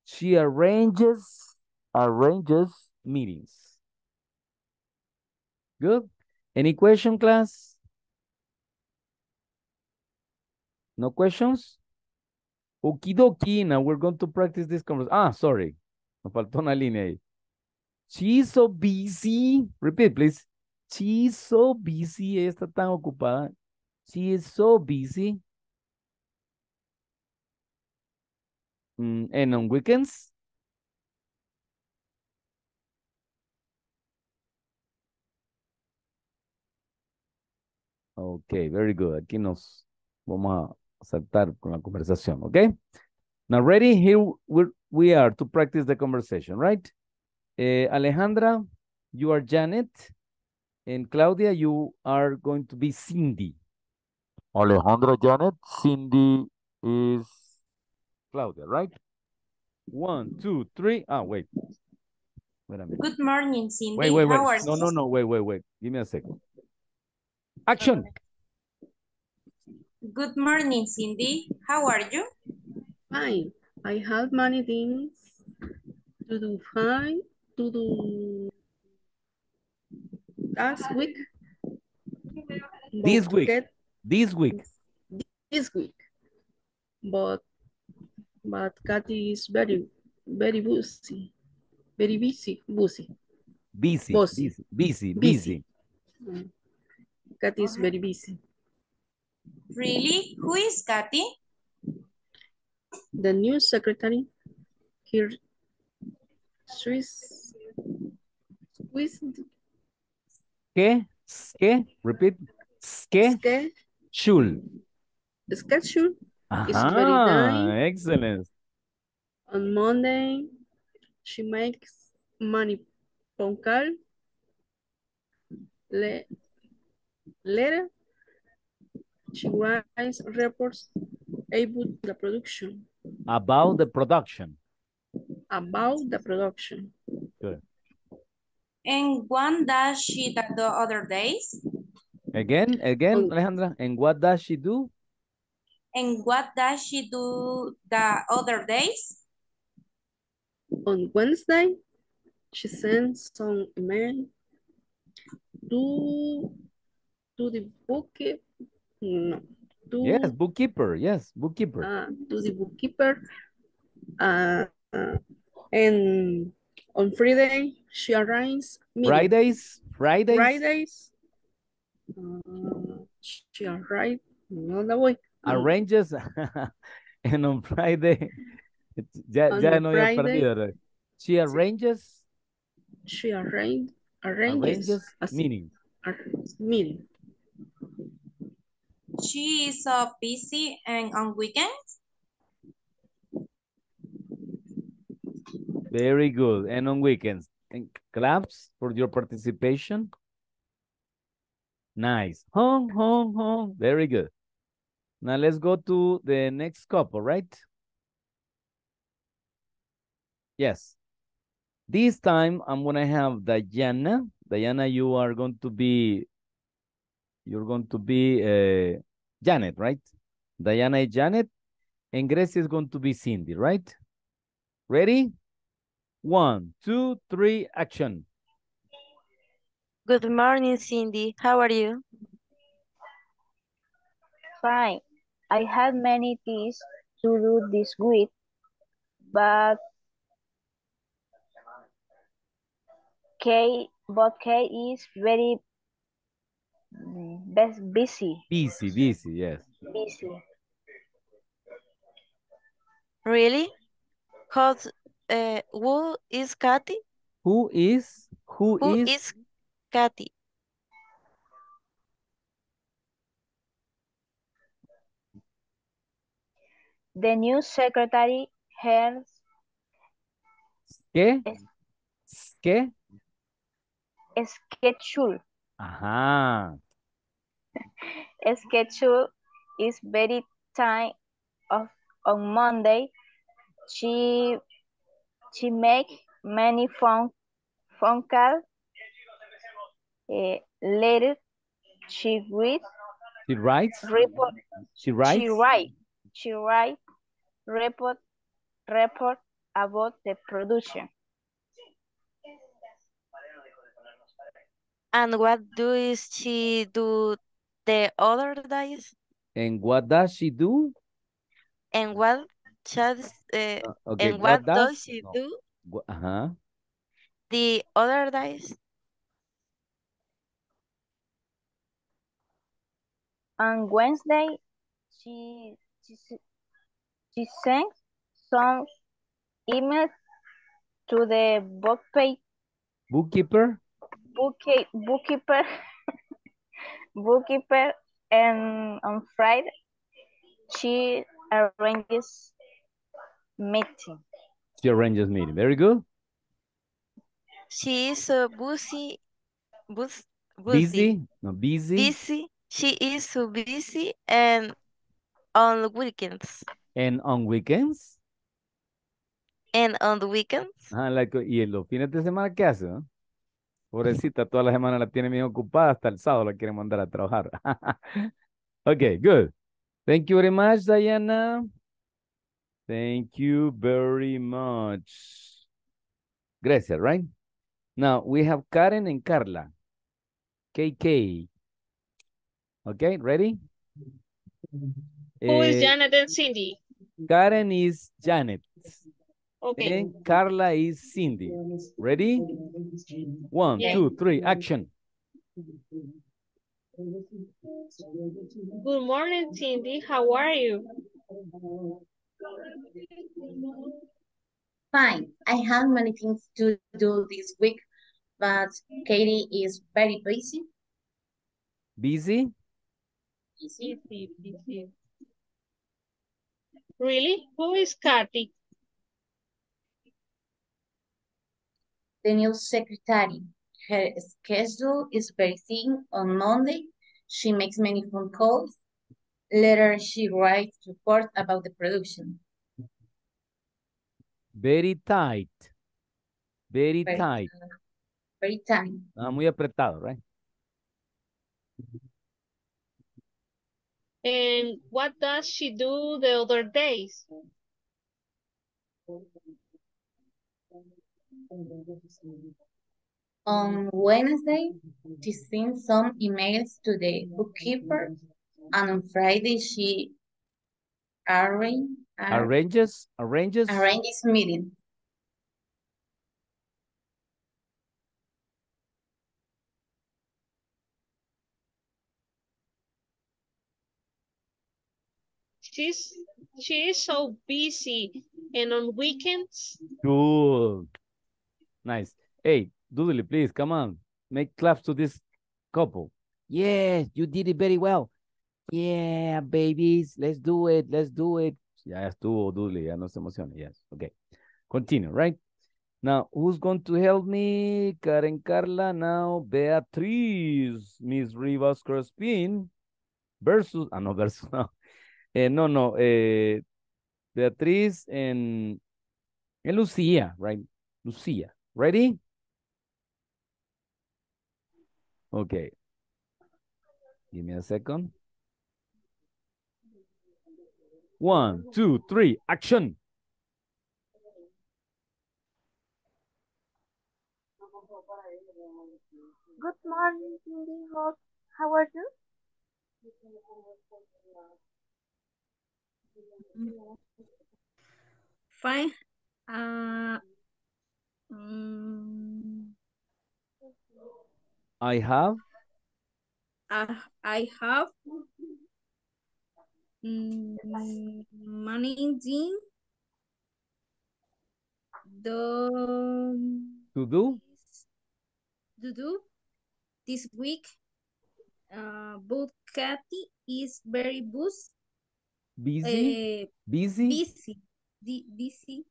she arranges arranges meetings. Good. Any question, class? No questions? Okie dokie. Now we're going to practice this conversation. Ah, sorry. Me faltó una línea ahí. She's so busy. Repeat, please. She's so busy. Ella está tan ocupada. She is so busy. Mm, and on weekends? Ok, very good. Aquí nos vamos a saltar con la conversación, ¿ok? Now ready? Here we're, we are to practice the conversation, right? Eh, Alejandra, you are Janet. And Claudia, you are going to be Cindy. Alejandra, Janet, Cindy is Claudia, right? One, two, three. Ah, wait. Wait a minute. Good morning, Cindy. Wait, wait, wait. No, no, no, wait, wait, wait. Give me a second. Action. Good morning, Cindy. How are you? Fine. I have many things to do. Fine. To do last week. This but week. get This week. this week. But but Kathy is very very busy. Very busy. Busy. Busy, Bossy. busy, busy, Busy. busy. Mm. Kathy is very busy. Really? Who is Kathy? The new secretary here Swiss Swiss ¿Qué? ¿Qué? Repeat. ¿Qué? ske- Schul. schedule It's very Ajá, nice. excellent. on Monday. She makes money phone call. Le later, she writes reports about the production. About the production. About the production. Good. And what does she do the other days? Again, again, On- Alejandra. And what does she do? And what does she do the other days? On Wednesday, she sends some email to to the bookkeeper. No, to Yes, bookkeeper. Yes, bookkeeper. uh, to the bookkeeper. Uh, uh, and on Friday, she arranges meeting. Fridays, Fridays. Fridays. Uh, she arrived. No, no. Um, Arranges. and on Friday. Ya, On ya no Friday. perdido. She arranges, She arranged arranges, arranges meetings. meeting. She is so busy and on weekends? Very good. And on weekends. And claps for your participation. Nice. Home, home, home. Very good. Now let's go to the next couple, right? Yes. This time I'm gonna have Diana. Diana, you are going to be, you're going to be uh, Janet, right? Diana is Janet, and Gracie is going to be Cindy, right? Ready? One, two, three, action. Good morning, Cindy. How are you? Fine. I had many things to do this week, but Kay, but Kay is very mm, bes- busy. Busy, busy, yes. Busy. Really? Cause, uh, who is Kathy? Who is, who Who is, is Kathy? The new secretary has ¿qué? Es- ¿Qué? schedule. Ajá. Schedule is very time of on Monday. She she make many phone phone call. Eh, later, she read She writes, report. she writes. She write she write report report about the production. And what do she do the other days? And what does she do? And what does uh, Uh, okay, and what, does, does- she no. do Wha- Ajá. the other days? On Wednesday, she she, she sent some emails to the book page, Bookkeeper. bookkeep, bookkeeper, bookkeeper, and on Friday, she arranges meeting. She arranges meeting. Very good. She is so busy, bus, Busy. Busy? No, busy. busy. She is so busy and on weekends. And on weekends. And on the weekends, Ajá, like, y en los fines de semana, ¿qué hace? no? Pobrecita, toda la semana la tiene bien ocupada, hasta el sábado la quieren mandar a trabajar. okay, good. Thank you very much, Diana. Thank you very much. Gracias, right? Now, we have Karen and Carla. KK. Okay, ready? Who is Eh, Janet and Cindy? Karen is Janet. Okay. And Carla is Cindy. Ready? One, Yeah. two, three, action. Good morning, Cindy. How are you? Fine. I have many things to do this week, but Katie is very busy. Busy? Busy. Busy, busy. Really? Who is Kathy? The new secretary. Her schedule is very thin. On Monday, she makes many phone calls. Later, she writes reports about the production. Very tight. Very Very tight. Very tight. Ah, muy apretado, right? And what does she do the other days? On Wednesday, she sends some emails to the bookkeeper, and on Friday, she arrange, ar- Arranges? Arranges? arranges meeting. She's she is so busy and on weekends. Good. Nice. Hey, Doodly, please, come on. Make claps to this couple. Yes, you did it very well. Yeah, babies, let's do it, let's do it. Ya estuvo, Doodly, ya no se emocione. Yes, okay. Continue, right? Now, who's going to help me? Karen Carla, now Beatriz, Miss Rivas Crespin versus, ah, no, versus, no. Eh, no, no, eh, Beatriz and, and Lucia, right? Lucia, ready? Okay. Give me a second. One, two, three, action. Good morning, Cindy. How, how are you? Fine. Uh, mm, I have I, I have mm, managing the to do. to do this week. Uh, but Kathy is very bus, Busy. uh, Busy. busy, busy.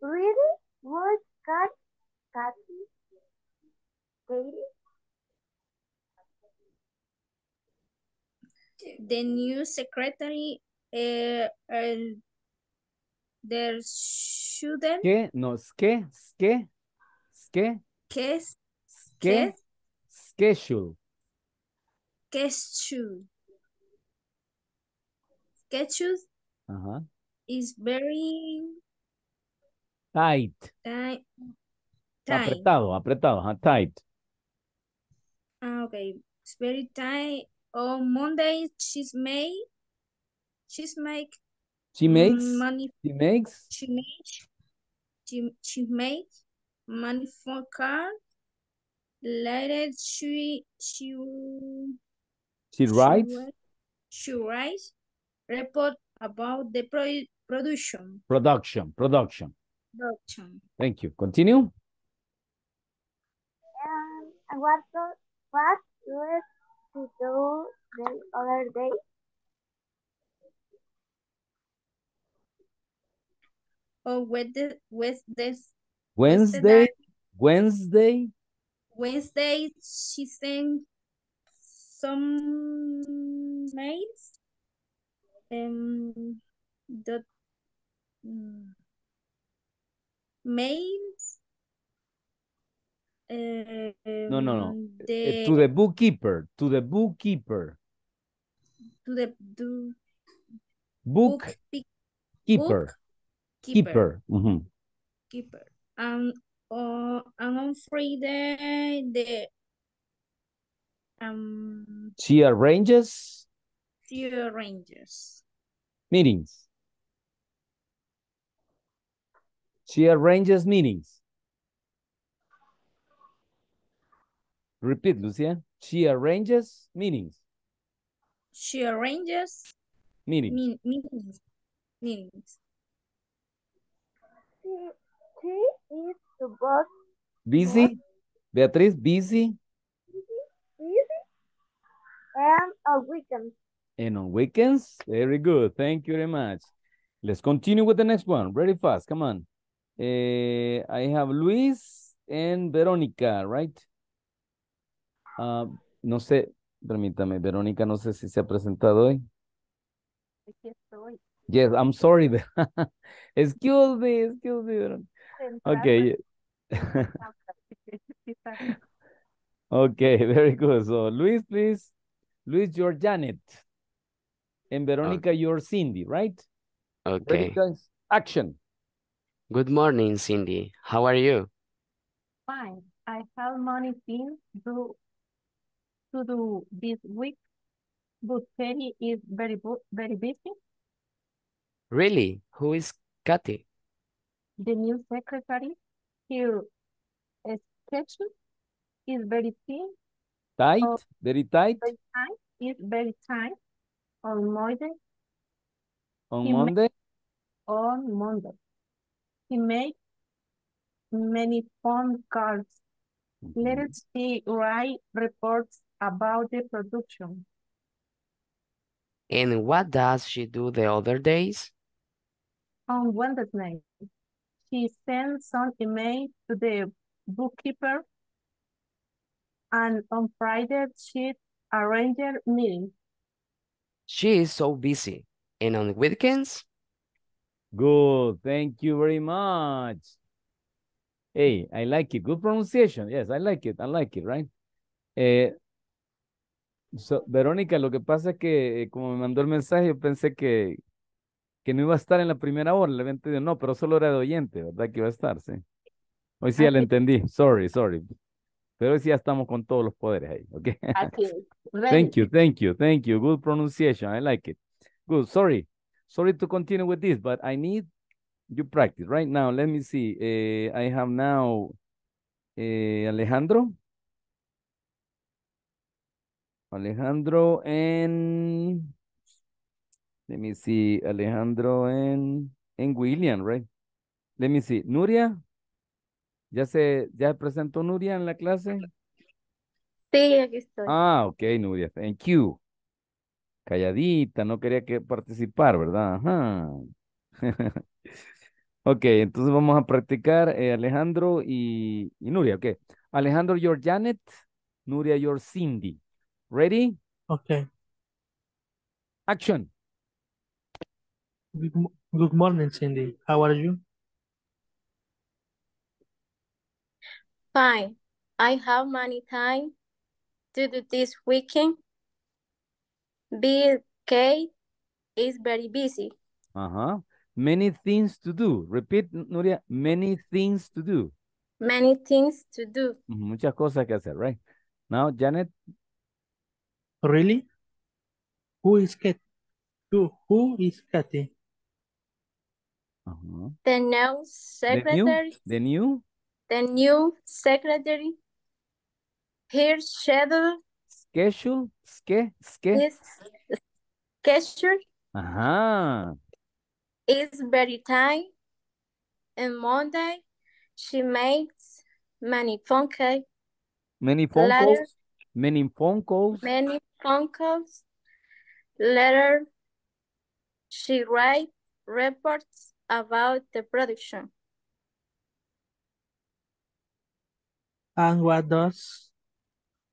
Really? What got Kathy dated? The new secretary eh, uh, and their shouldn't. ¿Qué? No, es que, que, que. ¿Qué ¿Qué? Schedule. Schedule. Schedule. Uh -huh. Is very Tight. tight. Apretado, apretado, ajá, tight. Ah, okay. It's very tight. On Monday, she's made. She's make She makes, money. she makes, She makes. She she makes money for car. Later, she she she writes, wri- She writes report about the pro production. production, production. Production. Thank you. Continue. Um, what do, what was to do the other day? Or with the with this Wednesday, Wednesday, Wednesday, she sent some mails. Um, the mails. Uh, no, no, no. um, Eh, The, to the bookkeeper, to the bookkeeper, to the to book book pe- keeper, keeper. Mhm. keeper. And uh, and on Friday, the um She arranges few arranges. meetings. She arranges meetings. Repeat, Lucia. She arranges meetings. She arranges Meetings. mean, meetings. Meetings. She, she is supposed Busy. Beatriz, busy. busy and on weekends. And on weekends, very good. Thank you very much. Let's continue with the next one. Very fast. Come on. Eh, I have Luis and Verónica, right? Ah, no sé, permítame, Verónica, no sé si se ha presentado hoy. Aquí estoy. Yes, I'm sorry. Excuse me, excuse me. Verónica. Okay. Okay, very good. So, Luis, please. Luis, you're Janet. And Verónica, you're Cindy, right? Ready, Okay. guys? Action. Good morning, Cindy. How are you? Fine. I have many things do, to do this week, but Katie is very, very busy. Really? Who is Kathy? The new secretary, her schedule is very thin, Tight, Oh. very tight very tight, is very tight on Monday, on he Monday. on Monday. He made many phone calls. Mhm. Let's see, write reports about the production. And what does she do the other days? On Wednesday, she sends some email to the bookkeeper. And on Friday, she arranged meeting. She is so busy. And on weekends? Good. Thank you very much. Hey, I like it. Good pronunciation. Yes, I like it. I like it, right? Eh, so, Verónica, lo que pasa es que eh, como me mandó el mensaje, yo pensé que, que no iba a estar en la primera hora. Le había entendido, no, pero solo era de oyente, ¿verdad? Que iba a estar, sí. Hoy sí ya le entendí. Sorry, sorry. Pero hoy sí ya estamos con todos los poderes ahí, ¿ok? Ready. Thank you, thank you, thank you. Good pronunciation. I like it. Good. Sorry. Sorry to continue with this, but I need you practice right now. Let me see. Eh, I have now eh, Alejandro. Alejandro and let me see. Alejandro and, and William, right? Let me see. Nuria. ¿Ya se, ya presentó Nuria en la clase? Sí, aquí estoy. Ah, ok, Nuria, thank you. Calladita, no quería que participar, ¿verdad? Ajá. Ok, entonces vamos a practicar eh, Alejandro y, y Nuria, ok. Alejandro, you're Janet. Nuria, you're Cindy. Ready? Okay. Action. Good, good morning, Cindy. How are you? Fine. I have many time to do this weekend. Bill Kate is very busy. Uh-huh. Many things to do. Repeat, Nuria. Many things to do. Many things to do. Ujú, Muchas cosas que hacer, right? Now, Janet. Really? Who is Kat? Who, who is Kathy? Ajá. The new The new, secretary, the new the new secretary, her schedule schedule, ske, ske. is schedule Ajá. is very tight. And Monday, she makes many phone calls, Many phone Letter. calls. Many phone calls. many phone calls. Later, she writes reports about the production. And what does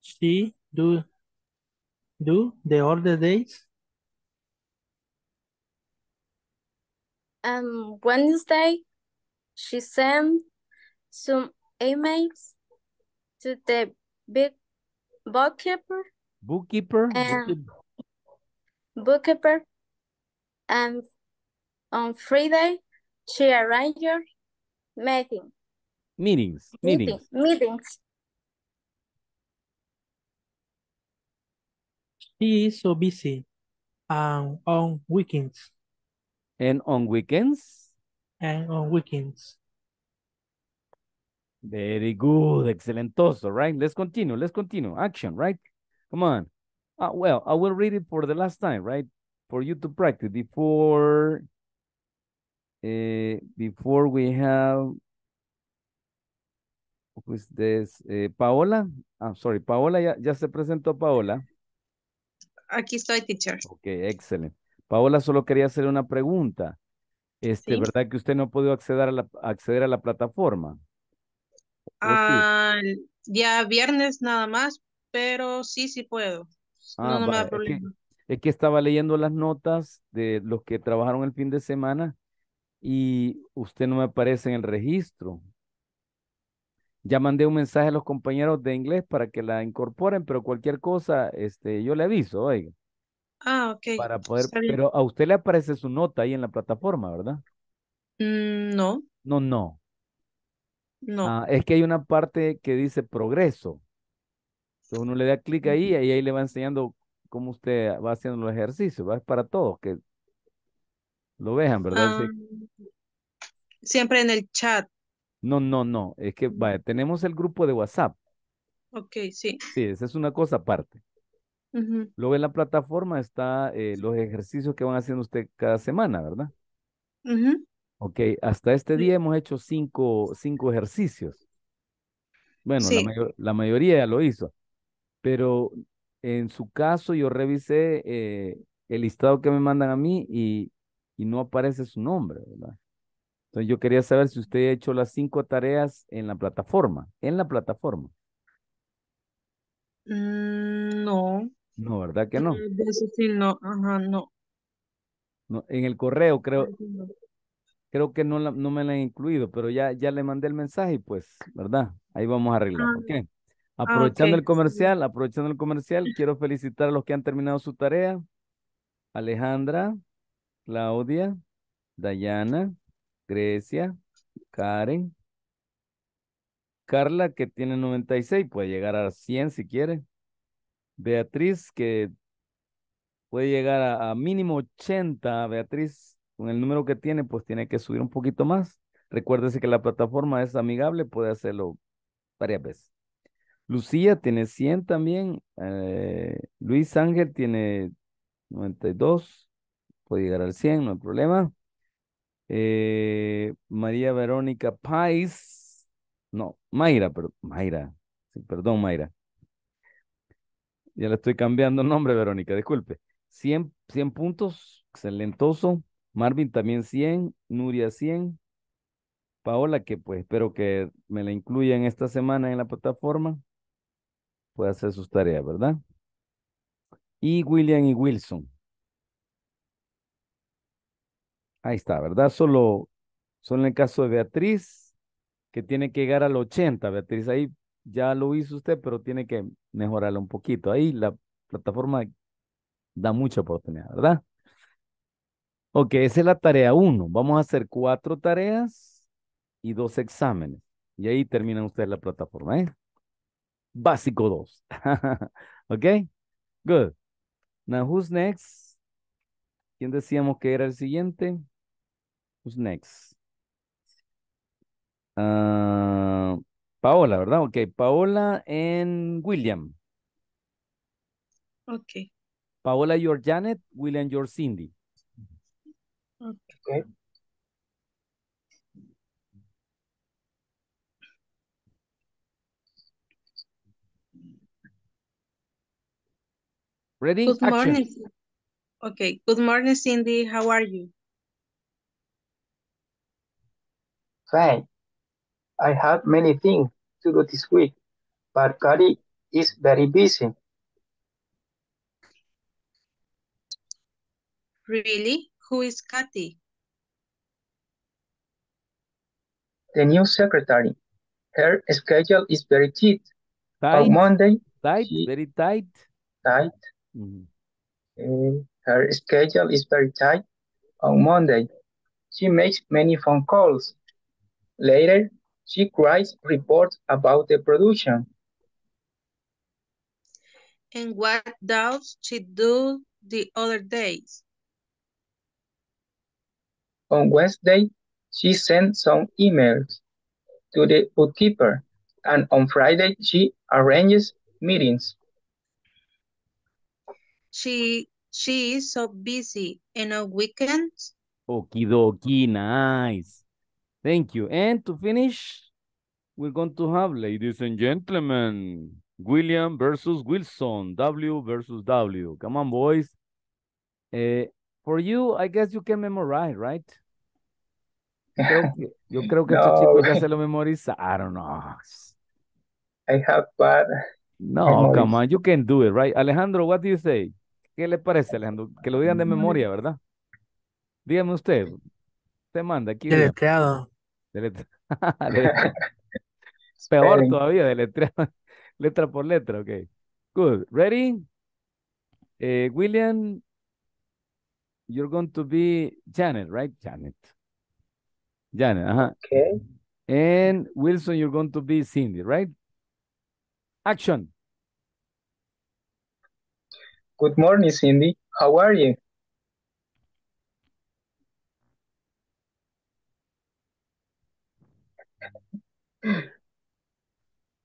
she do do the other days? And Wednesday, she sent some emails to the big bookkeeper, Bookkeeper. And- bookkeeper, and on Friday, she arranged meeting, Meetings. meeting, Meetings. meetings. She is so busy and on weekends And on weekends. and on weekends. Very good. Excelentoso, right? Let's continue. Let's continue. Action, right? Come on. Uh, well, I will read it for the last time, right? For you to practice before, uh, before we have, who's this? Eh, Paola. I'm sorry, Paola ya, ya se presentó Paola. Aquí estoy, teacher. Ok, excelente. Paola solo quería hacer una pregunta. Este, Sí. ¿verdad que usted no ha podido acceder a la, acceder a la plataforma? Ah, día viernes nada más, pero sí, sí puedo. Ah, no, no me da es que- problema. Es que estaba leyendo las notas de los que trabajaron el fin de semana y usted no me aparece en el registro. Ya mandé un mensaje a los compañeros de inglés para que la incorporen, pero cualquier cosa, este, yo le aviso, oiga, Ah, ok. para poder, pero a usted le aparece su nota ahí en la plataforma, ¿verdad? Mm, no, No, no. no. Ah, es que hay una parte que dice progreso. Entonces uno le da clic ahí y ahí le va enseñando cómo usted va haciendo los ejercicios, ¿va? Es para todos, que lo vean, ¿verdad? Ah, Sí. siempre en el chat. No, no, no, es que, vaya, tenemos el grupo de WhatsApp. Ok, sí. Sí, esa es una cosa aparte. Luego en la plataforma está eh, los ejercicios que van haciendo usted cada semana, ¿verdad? ujú. Ok, hasta este día hemos hecho cinco, cinco ejercicios. Bueno, la mayoría ya lo hizo, pero en su caso yo revisé eh, el listado que me mandan a mí y, y no aparece su nombre, ¿verdad? Entonces yo quería saber si usted ha hecho las cinco tareas en la plataforma, en la plataforma. Mm, no. No, ¿verdad que no? Eh, De eso sí, no. Ajá, no. No, en el correo creo, No. creo que no, la- no me la han incluido, pero ya, ya le mandé el mensaje y pues, ¿verdad? Ahí vamos a arreglar, Ah, ¿ok? ah, Aprovechando el comercial, aprovechando el comercial, quiero felicitar a los que han terminado su tarea. Alejandra, Claudia, Dayana, Grecia, Karen, Carla, que tiene 96, puede llegar a 100 si quiere. Beatriz, que puede llegar a, mínimo 80. Beatriz, con el número que tiene, pues tiene que subir un poquito más. Recuérdese que la plataforma es amigable, puede hacerlo varias veces. Lucía tiene 100 también. eh, Luis Ángel tiene 92. Puede llegar al 100, no hay problema. Eh, María Verónica Pais. No, Mayra, pero Mayra. Sí, perdón, Mayra. Ya le estoy cambiando el nombre, Verónica, disculpe. 100, 100 puntos, excelentoso. Marvin también 100, Nuria 100. Paola, que pues espero que me la incluyan esta semana en la plataforma. Puede hacer sus tareas, ¿verdad? Y William y Wilson. Ahí está, ¿verdad? Solo, solo en el caso de Beatriz, que tiene que llegar al 80. Beatriz, ahí ya lo hizo usted, pero tiene que mejorarlo un poquito. Ahí la plataforma da mucha oportunidad, ¿verdad? Ok, esa es la tarea uno. Vamos a hacer cuatro tareas y dos exámenes. Y ahí terminan ustedes la plataforma, ¿eh? Básico 2. ok, good. Now, who's next? ¿Quién decíamos que era el siguiente? Who's next? Ah, Paola, ¿verdad? Ok, Paola and William. Okay. Paola, you're Janet. William, you're Cindy. Okay. Ready? Good Action. morning. Okay. Good morning, Cindy. How are you? Fine. I have many things to do this week, but Kari is very busy. Really? Who is Kathy? The new secretary. Her schedule is very tight. Tight, On Monday, tight, she- very tight. tight. Mhm. Uh, her schedule is very tight. On Monday, she makes many phone calls. Later, she writes reports about the production. And what does she do the other days? On Wednesday, she sends some emails to the bookkeeper, and on Friday, she arranges meetings. She she is so busy and on weekends Okie dokie, nice. Thank you. And to finish, we're going to have, ladies and gentlemen, William versus Wilson, W versus W. Come on, boys. Eh, for you, I guess you can memorize, right? Creo que- yo creo que estos No. chicos ya se lo memorizaron. No, I have bad no, Memories. come on, you can do it, right? Alejandro, what do you say? ¿Qué le parece, Alejandro? Que lo digan de memoria, ¿verdad? Dígame usted. Usted manda aquí. Deletreado. Peor spelling. todavía. Letra por letra, ok. Good. Ready? Eh, William, you're going to be Janet, right? Janet. Janet, uh-huh. Okay. And Wilson, you're going to be Cindy, right? Action. Good morning, Cindy. How are you?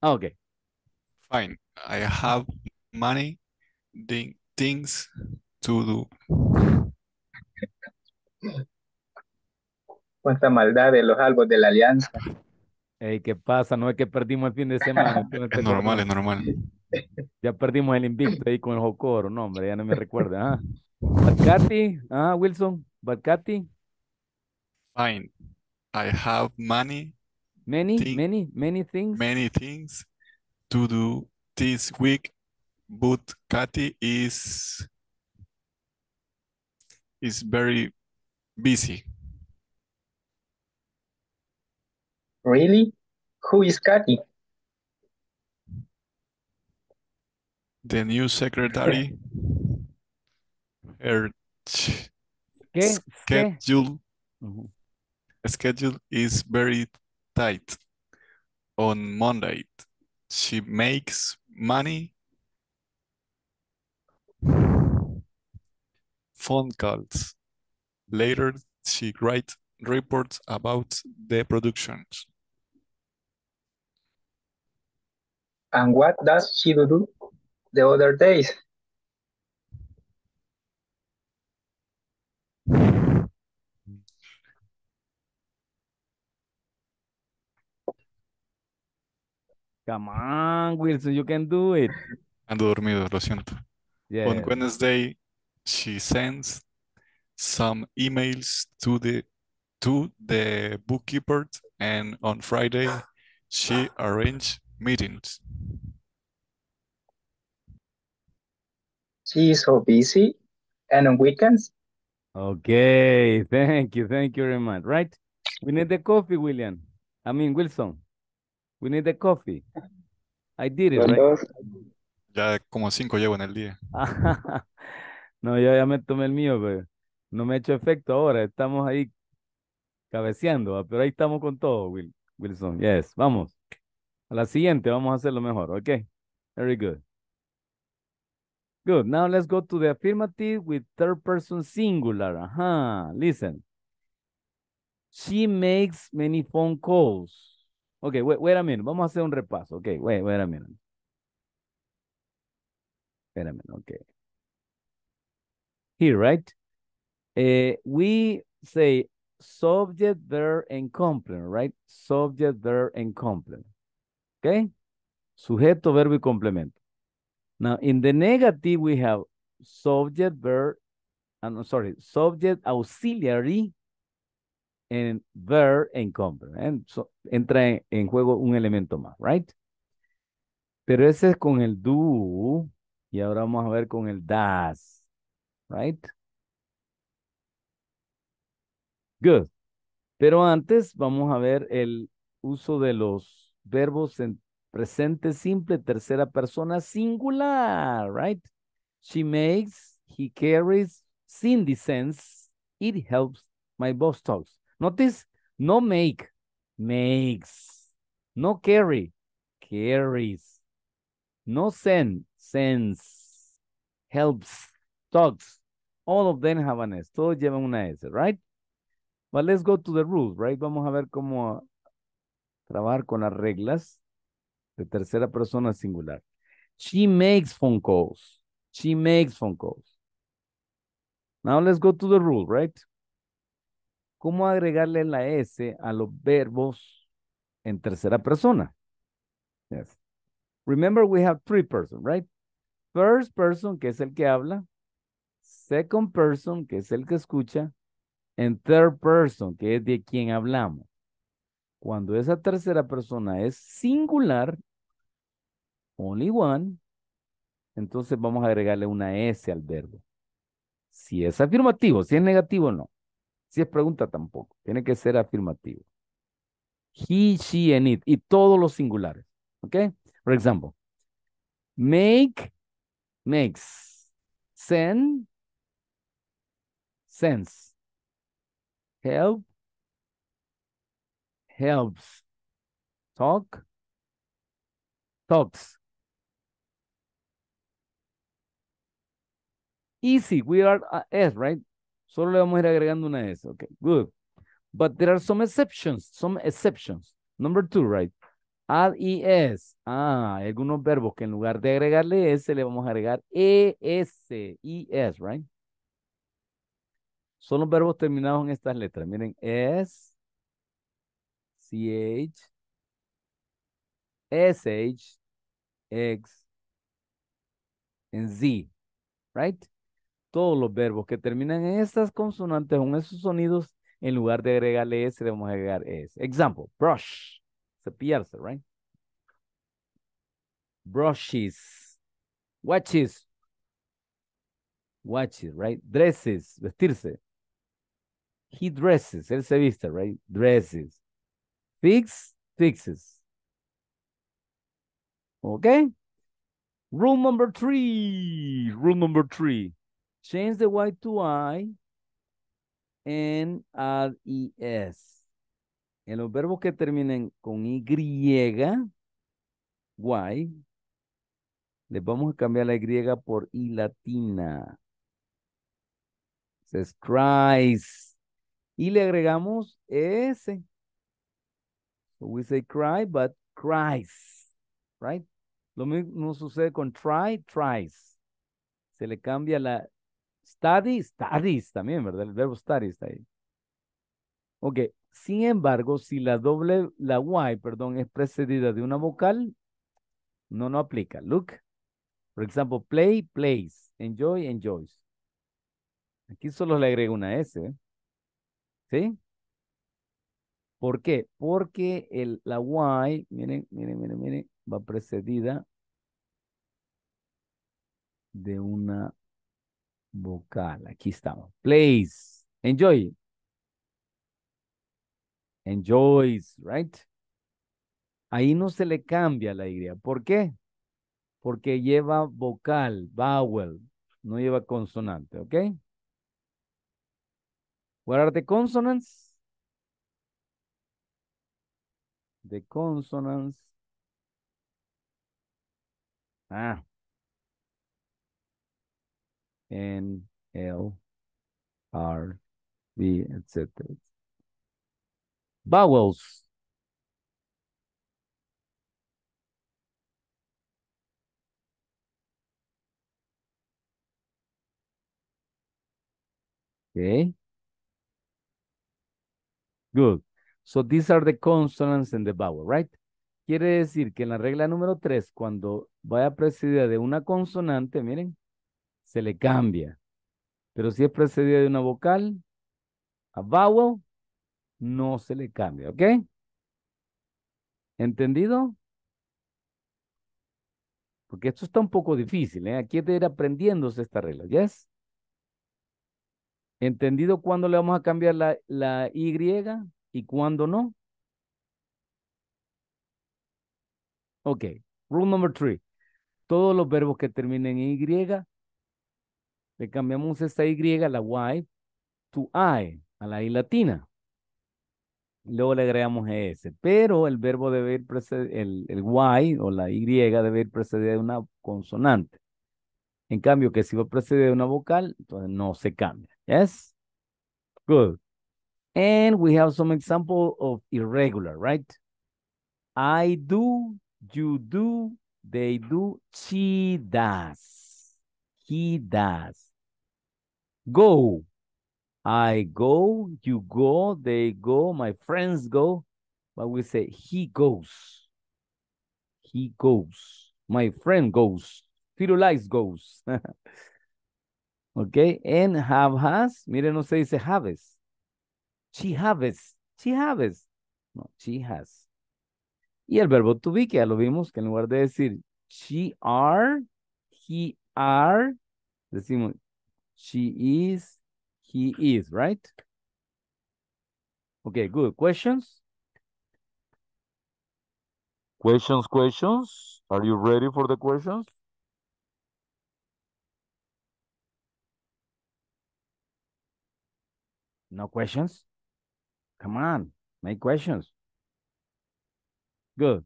Okay. Fine. I have many thi- things to do. Cuánta maldad de los albos de la alianza. Ey, ¿qué pasa? No es que perdimos el fin de semana. Es normal, es normal. Ya perdimos el invicto ahí con el Jocoro. No, hombre, ya no me recuerda. Ah. Bacati, ah, Wilson, Bacati, Fine. I have many, many, Thing- many, many things. many things to do this week, but Kathy is is very busy. Really? Who is Kathy? The new secretary, her ch- ¿Qué? ¿Qué? schedule Ujú. schedule is very tight. On Monday, she makes money phone calls. Later, she writes reports about the productions. And what does she do the other days? Come on, Wilson, you can do it. Ando dormido, lo siento. Yeah. On Wednesday, she sends some emails to the to the bookkeeper, and on Friday, she arranged meetings. She is so busy. And on weekends? Okay, thank you, thank you very much. Right? We need the coffee, William. I mean, Wilson. We need the coffee. I did it, right? Ya como cinco llevo en el día. no, yo ya me tomé el mío, pero No me ha hecho efecto ahora, estamos ahí cabeceando, ¿va? pero ahí estamos con todo, Will, Wilson. Yes, vamos. A la siguiente, vamos a hacerlo mejor, ¿ok? Very good. Good. Now let's go to the affirmative with third person singular. Ajá. Listen. She makes many phone calls. Okay, wait, wait a minute. Vamos a hacer un repaso. Okay, wait, wait a minute. Wait a minute. Okay. Here, right? Eh, we say subject, verb, and complement, right? Subject, verb, and complement. Okay? Sujeto, verbo y complemento. Now, in the negative, we have subject, verb, I'm sorry, subject, auxiliary, and verb, and complement. And so, entra en, juego un elemento más, right? Pero ese es con el do, y ahora vamos a ver con el das, right? Good. Pero antes vamos a ver el uso de los verbos en presente simple, tercera persona singular, right? She makes, he carries, Cindy sends, it helps, my boss talks. Notice, no make, makes. No carry, carries. No send, sends. Helps, talks. All of them have an S. Todos llevan una S, right? But let's go to the rules, right? Vamos a ver cómo trabajar con las reglas de tercera persona singular. She makes phone calls. She makes phone calls. Now let's go to the rule, right? ¿Cómo agregarle la S a los verbos en tercera persona? Yes. Remember we have three persons, right? First person, que es el que habla. Second person, que es el que escucha. And third person, que es de quien hablamos. Cuando esa tercera persona es singular, only one, entonces vamos a agregarle una S al verbo. Si es afirmativo, si es negativo, no. Si es pregunta, tampoco. Tiene que ser afirmativo. He, she, and it. Y todos los singulares. ¿Ok? For example, make, makes. Send, sends. Help, helps. Talk, talks. Easy, we are a S, right? Solo le vamos a ir agregando una S. Okay, good. But there are some exceptions, some exceptions. Number two, right? Add ES. Ah, hay algunos verbos que en lugar de agregarle S, le vamos a agregar ES, ES, right? Son los verbos terminados en estas letras. Miren, S, CH, SH, X, and Z, right? Todos los verbos que terminan en estas consonantes o en esos sonidos, en lugar de agregarle S, le vamos a agregar S. Example, brush, cepillarse, right? Brushes, watches, watches, right? Dresses, vestirse. He dresses, él se viste, right? Dresses. Fix, fixes. Okay? Rule number three. Rule number three. Change the Y to I and add ES. En los verbos que terminen con Y, Y, les vamos a cambiar la Y por I latina. Es cries. Y le agregamos S. So we say cry, but cries. Right? Lo mismo sucede con try, tries. Se le cambia la study, studies también, ¿verdad? El verbo study está ahí. Ok. Sin embargo, si la doble, la Y, perdón, es precedida de una vocal, no, no aplica. Look. For example, play, plays. Enjoy, enjoys. Aquí solo le agrego una S. ¿Sí? ¿Por qué? Porque el, la Y, miren, miren, miren, miren, va precedida de una vocal. Aquí estamos. Plays. Enjoy. Enjoys, right? Ahí no se le cambia la Y. ¿Por qué? Porque lleva vocal, vowel, no lleva consonante, ¿ok? What are the consonants? The consonants. Ah. N, L, R, V, etc. Vowels. Okay. Good. So these are the consonants and the vowel, right? Quiere decir que en la regla número 3, cuando vaya precedida de una consonante, miren, se le cambia. Pero si es precedida de una vocal, a vowel, no se le cambia, ¿ok? ¿Entendido? Porque esto está un poco difícil, ¿eh? Aquí hay que ir aprendiéndose esta regla, ¿yes? ¿Entendido cuándo le vamos a cambiar la, la Y y cuándo no? Ok, rule number three. Todos los verbos que terminen en Y, le cambiamos esta Y, la Y, to I, a la I latina. Luego le agregamos ES, pero el verbo debe ir el, el Y o la Y debe ir precedida de una consonante. En cambio, que si va precedida de una vocal, entonces no se cambia. Yes? Good. And we have some example of irregular, right? I do, you do, they do, she does, he does. Go. I go, you go, they go, my friends go. But we say he goes. He goes. My friend goes. Firulais goes. okay, and have has. Miren, no se dice haves. She haves. She haves. No, she has. Y el verbo to be, que ya lo vimos, que en lugar de decir she are, he are, decimos she is, he is, right? Okay, good. Questions? Questions, questions? Are you ready for the questions? No questions? Come on, make questions. Good.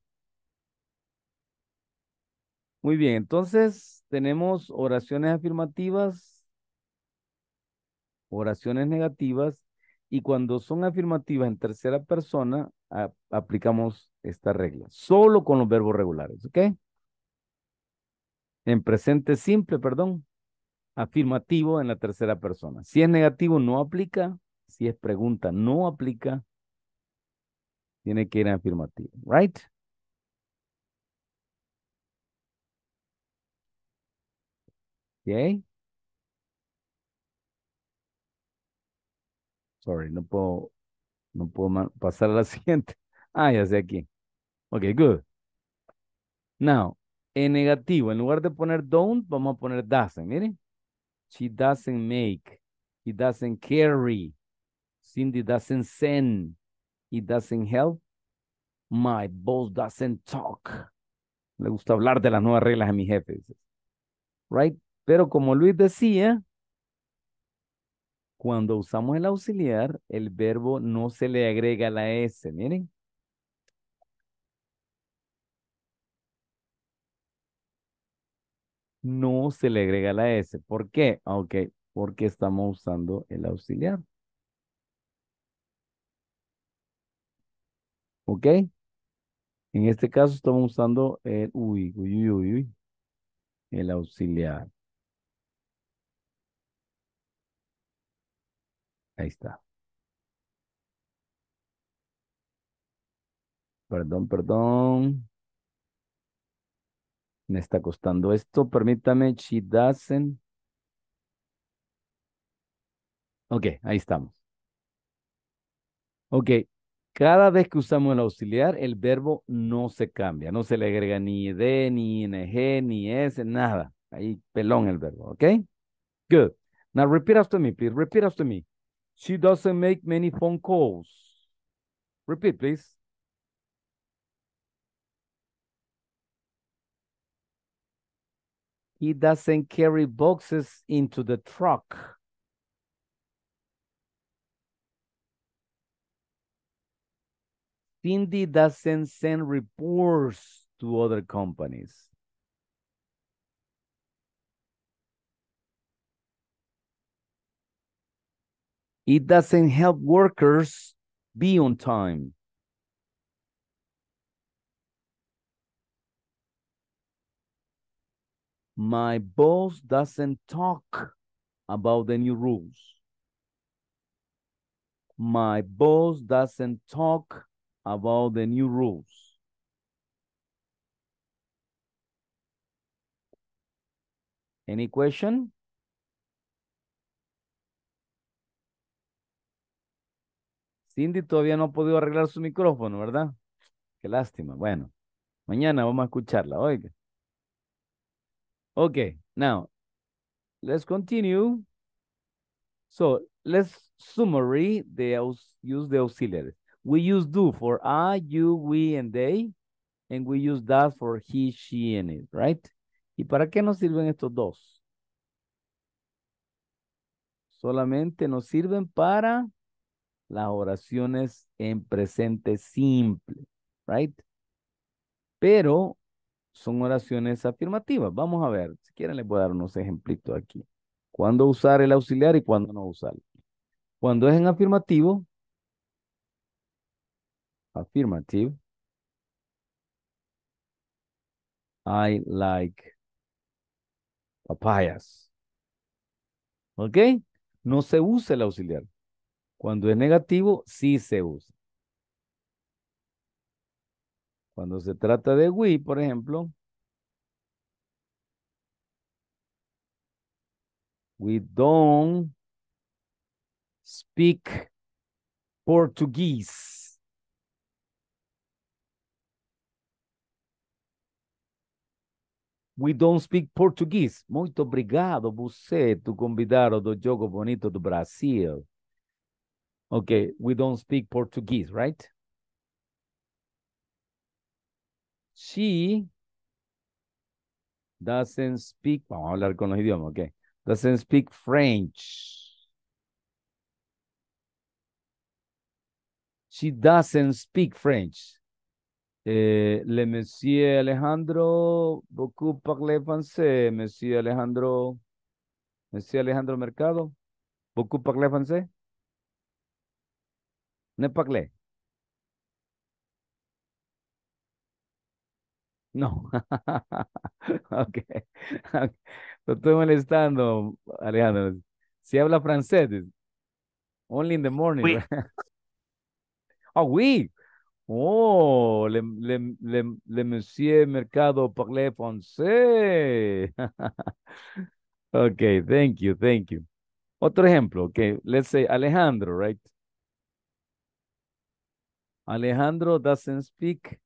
Muy bien, entonces tenemos oraciones afirmativas, oraciones negativas, y cuando son afirmativas en tercera persona, aplicamos esta regla, solo con los verbos regulares, ¿ok? En presente simple, perdón, afirmativo en la tercera persona. Si es negativo, no aplica. Si es pregunta, no aplica. Tiene que ir en afirmativo, right? Ok. Sorry, no puedo, no puedo pasar a la siguiente. Ah, ya sé aquí. Ok, good. Now, en negativo, en lugar de poner don't, vamos a poner doesn't. Miren. She doesn't make. He doesn't carry. Cindy doesn't send. He doesn't help. My boss doesn't talk. Le gusta hablar de las nuevas reglas a mi jefe. Right? Pero como Luis decía, cuando usamos el auxiliar, el verbo no se le agrega la S. Miren. No se le agrega la S. ¿Por qué? Ah, Ok, porque estamos usando el auxiliar. ¿Ok? En este caso estamos usando el uy, uy, uy, uy, uy, el auxiliar. Ahí está. Perdón, perdón. Me está costando esto. Permítame. She doesn't. Ok, ahí estamos. Ok. Cada vez que usamos el auxiliar, el verbo no se cambia. No se le agrega ni de, ni ing, ni s, nada. Ahí pelón el verbo, ¿ok? Good. Now repeat after me, please. Repeat after me. She doesn't make many phone calls. Repeat, please. He doesn't carry boxes into the truck. Cindy doesn't send reports to other companies. It doesn't help workers be on time. My boss doesn't talk about the new rules. My boss doesn't talk about the new rules. Any question? Cindy todavía no ha podido arreglar su micrófono, ¿verdad? Qué lástima. Bueno, mañana vamos a escucharla, oiga. Okay, now, let's continue. So, let's summary the use the auxiliaries. We use do for I, you, we, and they. And we use that for he, she, and it, right? ¿Y para qué nos sirven estos dos? Solamente nos sirven para las oraciones en presente simple, right? Pero son oraciones afirmativas. Vamos a ver, si quieren les voy a dar unos ejemplitos aquí. ¿Cuándo usar el auxiliar y cuándo no usarlo? Cuando es en afirmativo, afirmative, I like papayas. ¿Ok? No se usa el auxiliar. Cuando es negativo, sí se usa. Cuando se trata de we, por ejemplo, we don't speak Portuguese. We don't speak Portuguese. Muito obrigado, você, tu convidado do jogo bonito do Brasil. Okay, we don't speak Portuguese, right? She doesn't speak, vamos a hablar con los idiomas, okay. Doesn't speak French. She doesn't speak French. Eh, le monsieur Alejandro, beaucoup parlez français, monsieur Alejandro, monsieur Alejandro Mercado, beaucoup parlez français? Ne parlez? No. ok. Lo estoy molestando, Alejandro. Si habla francés, only in the morning. Oui. right? oh, oui. Oh, le, le, le, le monsieur Mercado parle français. okay, thank you, thank you. Otro ejemplo, okay, let's say Alejandro, right? Alejandro doesn't speak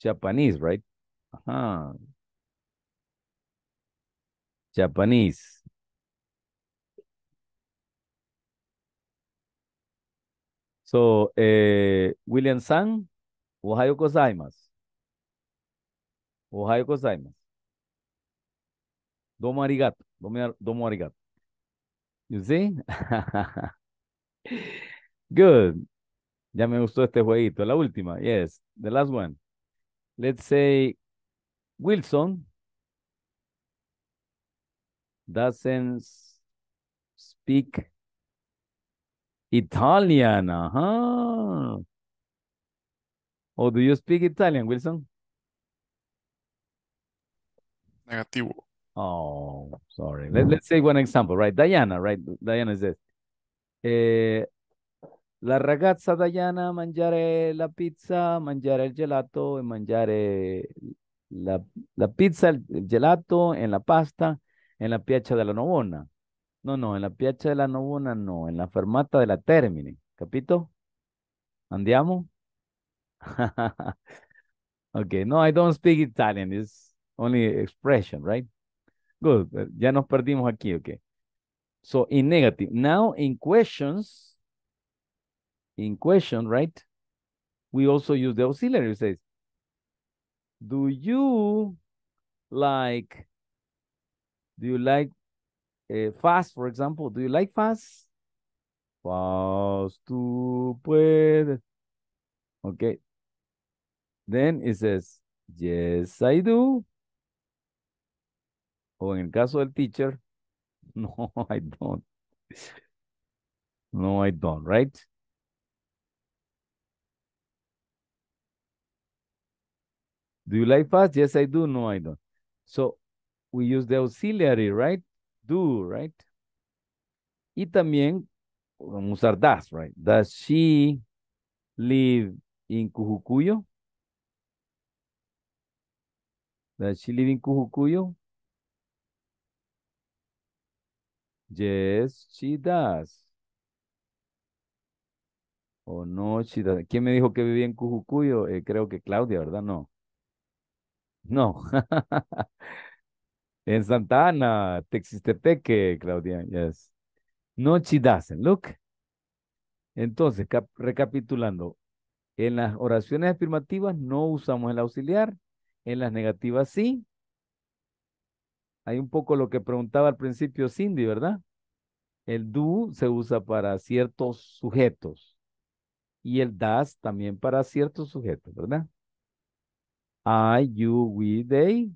Japanese, right? Ajá. Japanese. So, eh, William San, Ohio gozaimasu. Ohio gozaimasu. Domo arigato. Domo arigato. You see? Good. Ya me gustó este jueguito. La última. Yes. The last one. Let's say Wilson doesn't speak Italian. Ajá. Or do you speak Italian, Wilson? Negativo. Oh, sorry. Let, let's say one example, right? Diana, right? Diana is this. Eh, la ragazza Diana mangiare la pizza, mangiare il gelato e mangiare la, la pizza, il gelato en la pasta en la piazza della Navona. No, no, en la piazza della Navona no, en la fermata della Termini. Capito? Andiamo? Okay, no, I don't speak Italian. It's only expression, right? Good. eh, Ya nos perdimos aquí, okay. So in negative. Now in questions, in question, right? We also use the auxiliary. It says, do you like, do you like uh, fast, for example? Do you like fast? Fast puedes. Okay. Then it says, yes, I do. O en el caso del teacher, no, I don't. No, I don't, right? Do you like fast? Yes, I do. No, I don't. So we use the auxiliary, right? Do, right? Y también vamos a usar does, right? Does she live in Cujucuyo? Does she live in Cujucuyo? Yes, she does. O no, she does. ¿Quién me dijo que vivía en Cujucuyo? Eh, creo que Claudia, ¿verdad? No. No. en Santa Ana, Texistepeque, Claudia, yes. No, she doesn't. Look. Entonces, cap- recapitulando. En las oraciones afirmativas no usamos el auxiliar. En las negativas sí. Hay un poco lo que preguntaba al principio Cindy, ¿verdad? El do se usa para ciertos sujetos. Y el das también para ciertos sujetos, ¿verdad? I, you, we, they.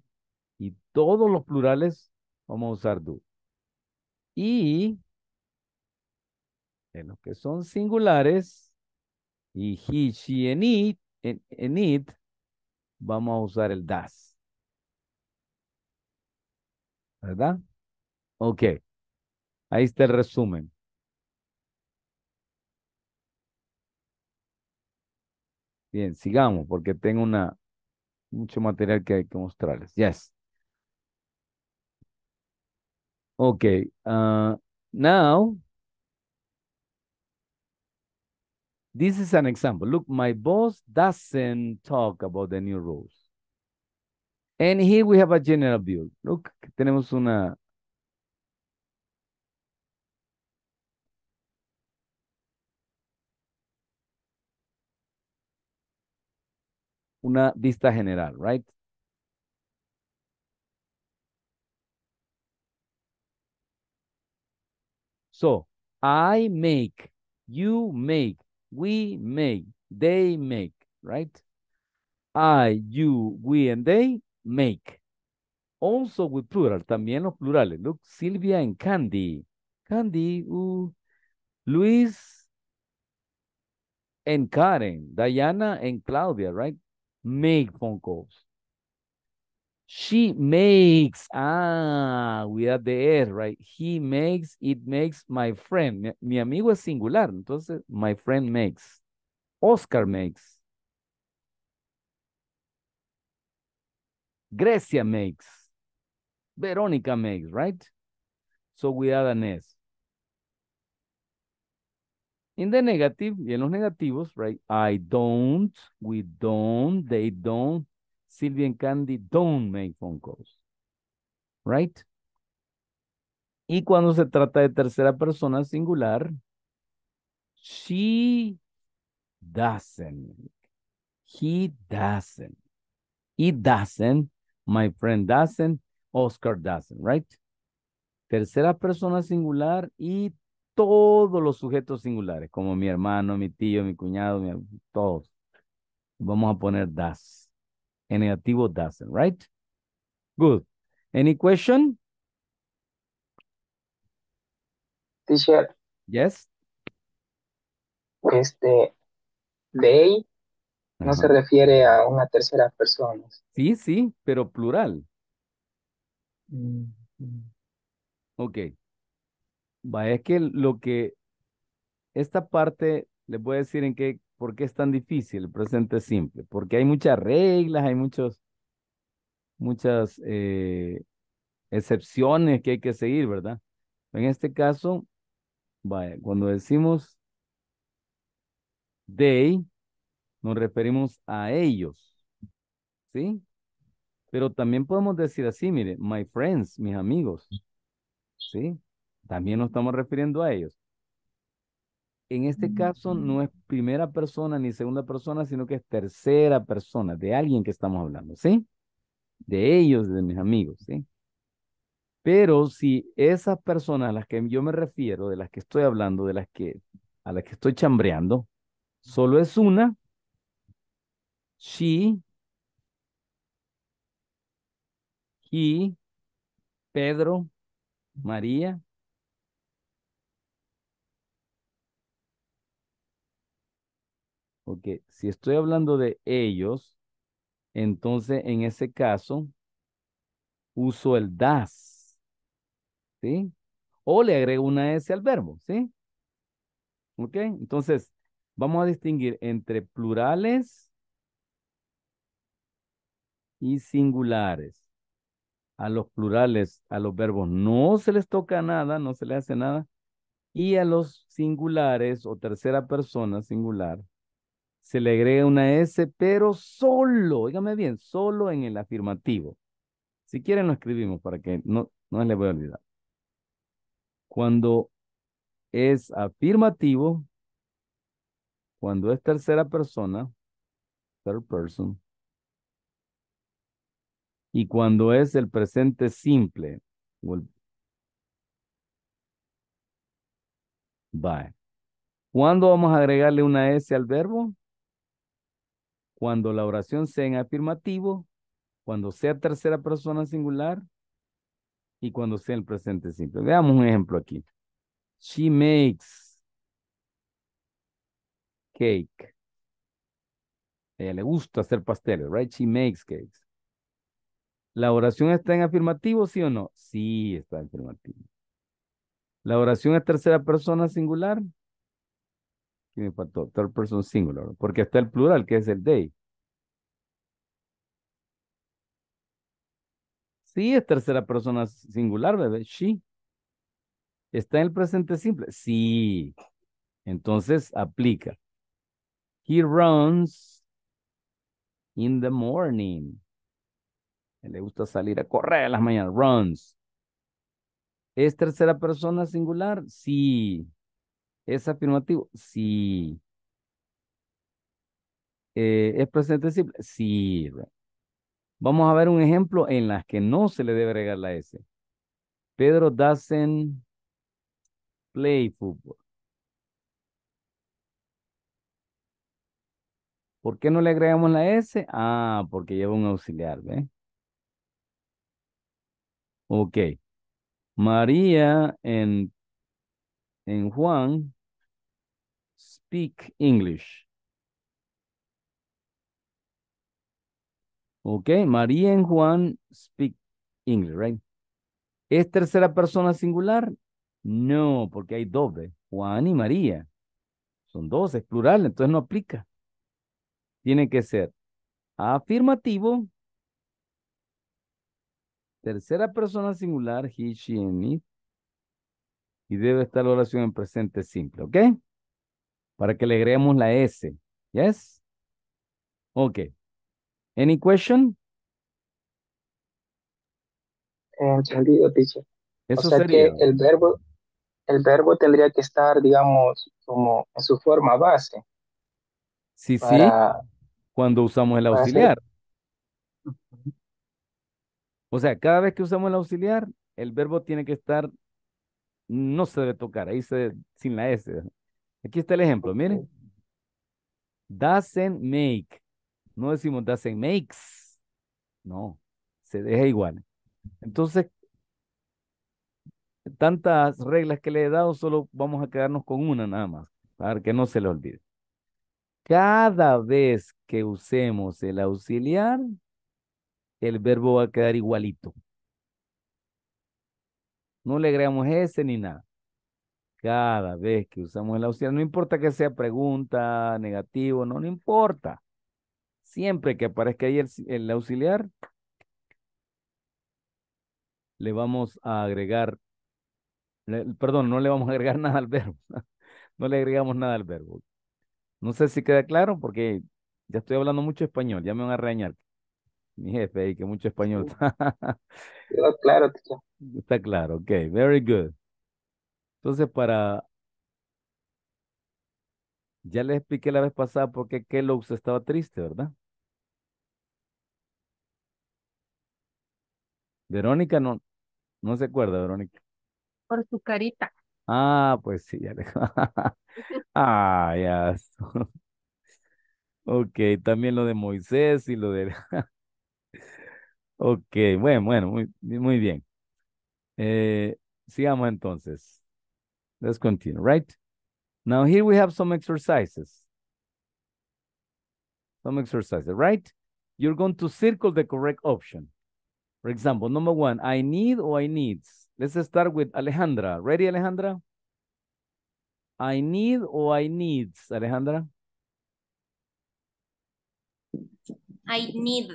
Y todos los plurales vamos a usar do. Y en los que son singulares, y he, she, and it, en it, vamos a usar el das. ¿Verdad? Ok. Ahí está el resumen. Bien, sigamos porque tengo una mucho material que hay que mostrarles. Yes. Okay. Uh, now, this is an example. Look, my boss doesn't talk about the new rules. And here we have a general view. Look, tenemos una una vista general, right? So, I make, you make, we make, they make, right? I, you, we, and they make. Also with plural, también los plurales. Look, Silvia and Candy. Candy, uh, Luis and Karen. Diana and Claudia, right? Make phone calls. She makes, ah, have the S, right? He makes, it makes my friend. Mi, mi amigo es singular, entonces my friend makes. Oscar makes. Grecia makes. Veronica makes, right? So add an S. In the negative, y en los negativos, right? I don't, we don't, they don't, Sylvia and Candy don't make phone calls. Right? Y cuando se trata de tercera persona singular, she doesn't. He doesn't. It doesn't. My friend doesn't. Oscar doesn't, right? Tercera persona singular y todos los sujetos singulares, como mi hermano, mi tío, mi cuñado, mi, todos. Vamos a poner does. En negativo doesn't, right? Good. Any question? Teacher, Yes? este, they no se refiere a una tercera persona. Sí, sí, pero plural. Mm, Ok. Vaya, es que lo que esta parte les voy a decir en qué, por qué es tan difícil el presente simple. Porque hay muchas reglas, hay muchos, muchas eh, excepciones que hay que seguir, ¿verdad? En este caso, vaya, cuando decimos they, nos referimos a ellos, ¿sí? Pero también podemos decir así, mire, my friends, mis amigos, ¿sí? También nos estamos refiriendo a ellos. En este caso no es primera persona ni segunda persona, sino que es tercera persona, de alguien que estamos hablando, ¿sí? De ellos, de mis amigos, ¿sí? Pero si esas personas a las que yo me refiero, de las que estoy hablando, de las que a las que estoy chambreando, solo es una, she, he, Pedro, María. Ok, si estoy hablando de ellos, entonces en ese caso uso el das. ¿Sí? O le agrego una S al verbo, ¿sí? Ok, entonces vamos a distinguir entre plurales y singulares. A los plurales, a los verbos no se les toca nada, no se les hace nada. Y a los singulares o tercera persona singular, se le agrega una S, pero solo, oígame bien, solo en el afirmativo. Si quieren lo escribimos para que no, no les voy a olvidar. Cuando es afirmativo, cuando es tercera persona, third person, y cuando es el presente simple, Bye. ¿Cuándo vamos a agregarle una S al verbo? Cuando la oración sea en afirmativo, cuando sea tercera persona singular y cuando sea el presente simple. Veamos un ejemplo aquí. She makes cake. Ella le gusta hacer pasteles, right? She makes cakes. ¿La oración está en afirmativo, sí o no? Sí, está en afirmativo. ¿La oración es tercera persona singular? ¿Qué me faltó? Third person singular, porque está el plural, que es el they. Sí, es tercera persona singular, bebé. She. ¿Está en el presente simple? Sí. Entonces, aplica. He runs in the morning. Le gusta salir a correr en las mañanas. Runs. ¿Es tercera persona singular? Sí. ¿Es afirmativo? Sí. Eh, ¿Es presente simple? Sí. Vamos a ver un ejemplo en las que no se le debe agregar la S. Pedro doesn't play football. ¿Por qué no le agregamos la S? Ah, porque lleva un auxiliar, ¿ve? Ok. María en, en Juan speak English. Ok, María en Juan speak English, right? ¿Es tercera persona singular? No, porque hay doble. Juan y María. Son dos, es plural, entonces no aplica. Tiene que ser afirmativo, tercera persona singular, he, she, and it, y debe estar la oración en presente simple, ¿ok? Para que le agreguemos la S, ¿yes? Ok. Any question? Entendido, teacher. Eso o sea sería. que el verbo, el verbo tendría que estar, digamos, como en su forma base Sí, sí, para, cuando usamos el auxiliar. O sea, cada vez que usamos el auxiliar, el verbo tiene que estar, no se debe tocar, ahí se, sin la S. Aquí está el ejemplo, miren. Doesn't make. No decimos doesn't makes. No, se deja igual. Entonces, tantas reglas que le he dado, solo vamos a quedarnos con una nada más, para que no se le olvide. Cada vez que usemos el auxiliar, el verbo va a quedar igualito. No le agregamos ese ni nada. Cada vez que usamos el auxiliar, no importa que sea pregunta, negativo, no, no importa. Siempre que aparezca ahí el, el auxiliar, le vamos a agregar, le- perdón, no le vamos a agregar nada al verbo. No le agregamos nada al verbo. No sé si queda claro porque ya estoy hablando mucho español, ya me van a regañar. Mi jefe ahí, que mucho español. Quedó claro, teacher. Está claro, ok, very good. Entonces, para... Ya les expliqué la vez pasada por qué Kellogg's estaba triste, ¿verdad? Verónica no, No se acuerda, Verónica. Por su carita. Ah, pues sí, ya le... Ah, ya. Ok, también lo de Moisés y lo de... Ok, bueno, bueno, muy, muy bien. Eh, sigamos entonces. Let's continue, right? Now here we have some exercises. Some exercises, right? You're going to circle the correct option. For example, number one, I need or I needs. Let's start with Alejandra. Ready, Alejandra? I need or I needs, Alejandra? I need.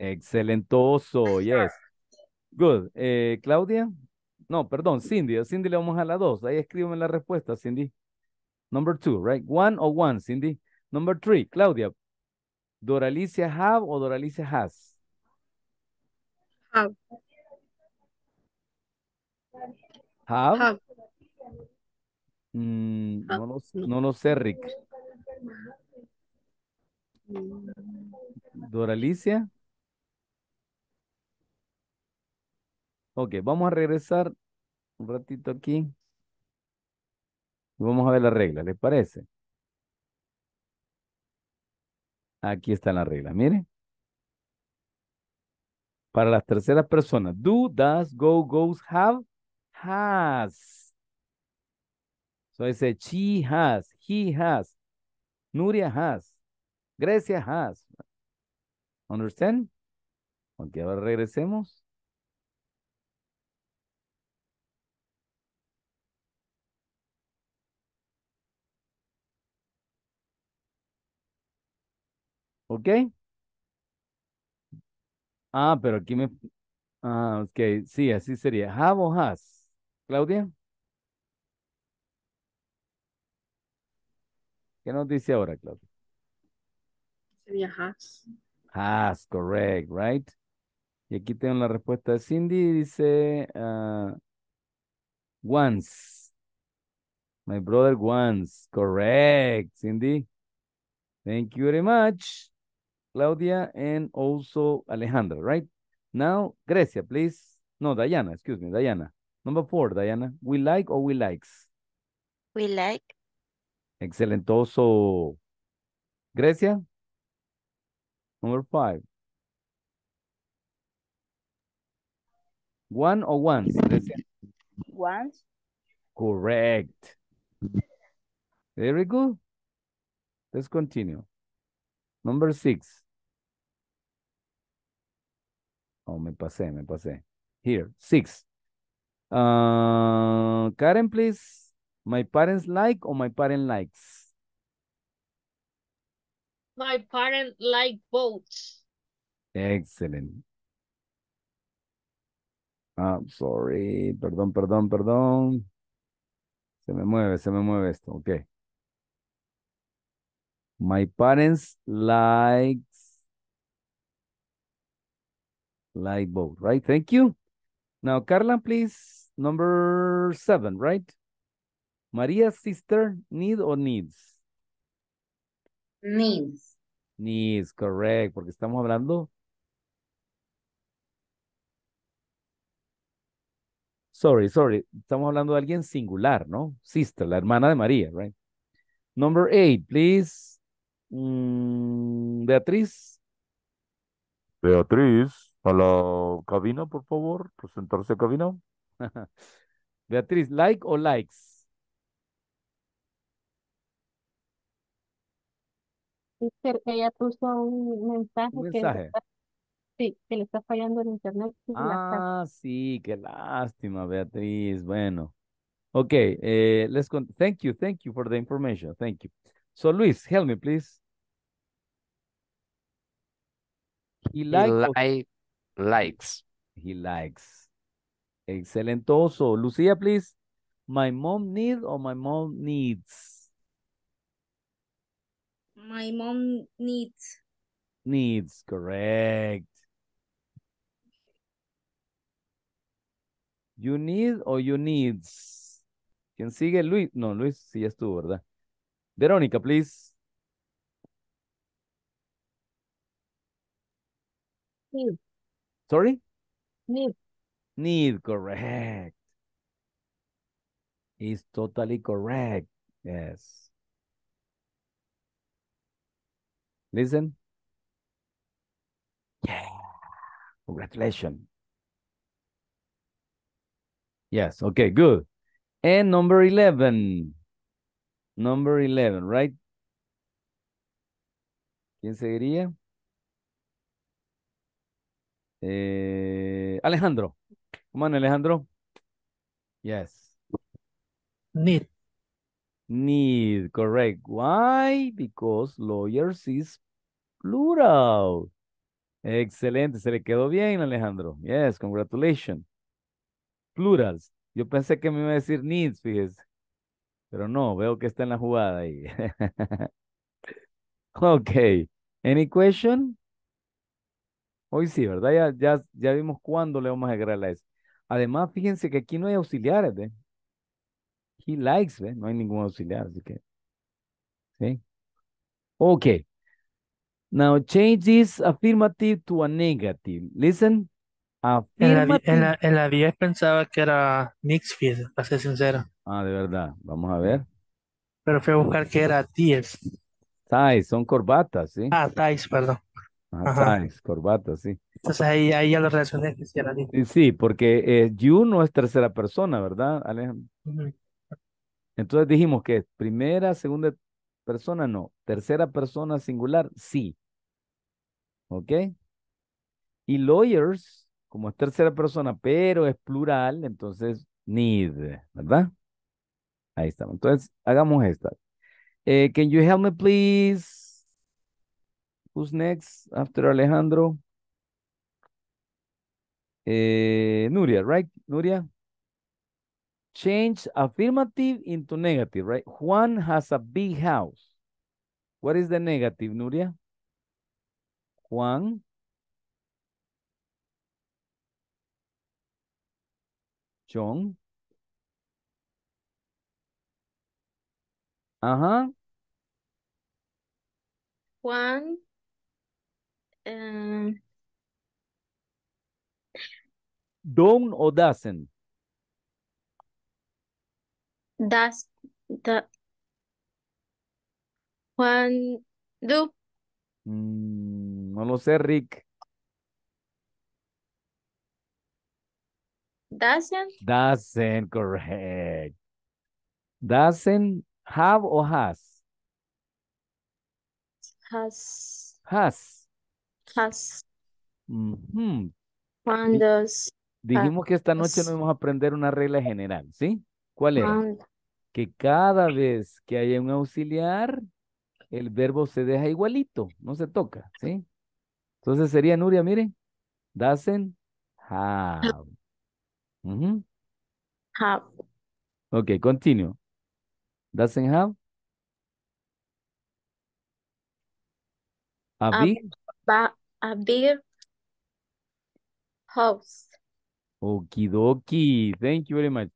Excelentoso, yes. Good. Eh, Claudia? No, perdón, Cindy. A Cindy le vamos a la dos. Ahí escríbeme la respuesta, Cindy. Number two, right? One or one, Cindy. Number three, Claudia. Doralicia have o Doralicia has? Have. Have? Have. Mm, no, lo, no. no lo sé, Rick. Doralicia. Ok, vamos a regresar un ratito aquí. Vamos a ver la regla, ¿les parece? Aquí está la regla, mire. Para las terceras personas, do, does, go, goes, have, has. So I said she has, he has, Nuria has, Grecia has. Understand? Ok, ahora regresemos. ¿Ok? Ah, pero aquí me... Ah, ok, sí, así sería. Have o has. Claudia, ¿qué nos dice ahora, Claudia? Sería has. Has, correct, right? Y aquí tengo la respuesta de Cindy, dice ah, once. My brother once, correct, Cindy. Thank you very much, Claudia, and also Alejandra, right? Now, Grecia, please. No, Diana, excuse me, Diana. Number four, Diana. We like or we likes? We like. Excellent. Also, Grecia? Number five. One or once, Grecia? Once. Correct. Very good. Let's continue. Number six. Oh, me pasé, me pasé. Here, six. Uh, Karen, please. My parents like or my parent likes? My parent like boats. Excellent. I'm sorry. Perdón, perdón, perdón. Se me mueve, se me mueve esto. Ok. My parents likes like both, right? Thank you. Now, Carla, please. Number seven, right? Maria's sister need or needs? Needs. Needs, correct, porque estamos hablando. Sorry, sorry. Estamos hablando de alguien singular, ¿no? Sister, la hermana de María, right? Number eight, please. Mm, Beatriz. Beatriz, a la cabina, por favor. Presentarse a cabina. Beatriz, like o likes? Ella puso un mensaje, Un que, sí, que le está fallando el internet. Ah, sí, qué lástima, Beatriz. Bueno. Okay, eh, let's con thank you, thank you for the information. Thank you. So, Luis, help me, please. He He like, likes. he likes. Excelentoso. Lucia, please. My mom need or my mom needs? My mom needs. Needs, correct. You need or you needs? ¿Quién sigue? Luis. No, Luis sí ya estuvo, ¿verdad? Verónica, please. Need, Sorry? need. Need, correct. Is totally correct. Yes. Listen. Yeah. Congratulations. Yes, okay, good. And number 11. Number 11, right? ¿Quién seguiría? Eh, Alejandro. Come on, Alejandro. Yes. Need. Need, correct. Why? Because lawyers is plural. Excelente, se le quedó bien, Alejandro. Yes, congratulations. Plurals. Yo pensé que me iba a decir needs, fíjese. Pero no, veo que está en la jugada ahí. ok. Any question? Hoy sí, ¿verdad? Ya, ya, ya vimos cuándo le vamos a agregar la S. Además, fíjense que aquí no hay auxiliares, ¿ve? He likes, ¿ve? No hay ningún auxiliar, así que. ¿Sí? Ok. Now change this affirmative to a negative. Listen. En la, di- Affirmative. en la, en la 10 pensaba que era Nixfield, para ser sincero. Ah, de verdad. Vamos a ver. Pero fui a buscar que era Ties. Ties, son corbatas, ¿sí? Ah, Ties, perdón. Ajá, corbatas, sí. Entonces ahí, ahí ya lo relacioné que sí. Sí, porque eh, you no es tercera persona, ¿verdad, Alejandro? Entonces dijimos que primera, segunda persona, no. Tercera persona singular, sí. ¿Ok? Y lawyers, como es tercera persona, pero es plural, entonces need, ¿verdad? Ahí estamos. Entonces, hagamos esta. Eh, can you help me, please? Who's next after Alejandro? Eh, Nuria, right? Nuria? Change affirmative into negative, right? Juan has a big house. What is the negative, Nuria? Juan. John. Ajá. Juan um, Don't o doesn't. does the Juan do Mm, no lo sé, Rick. doesn't Doesn't, correct. Doesn't have or has? has Has. Has does Dijimos que esta noche nos vamos a aprender una regla general, ¿sí? ¿Cuál? Juan Que cada vez que haya un auxiliar, el verbo se deja igualito, no se toca, ¿sí? Entonces sería, Nuria, miren, doesn't have. Have Ok, continue. Doesn't have a a big house. Okie dokie. Thank you very much.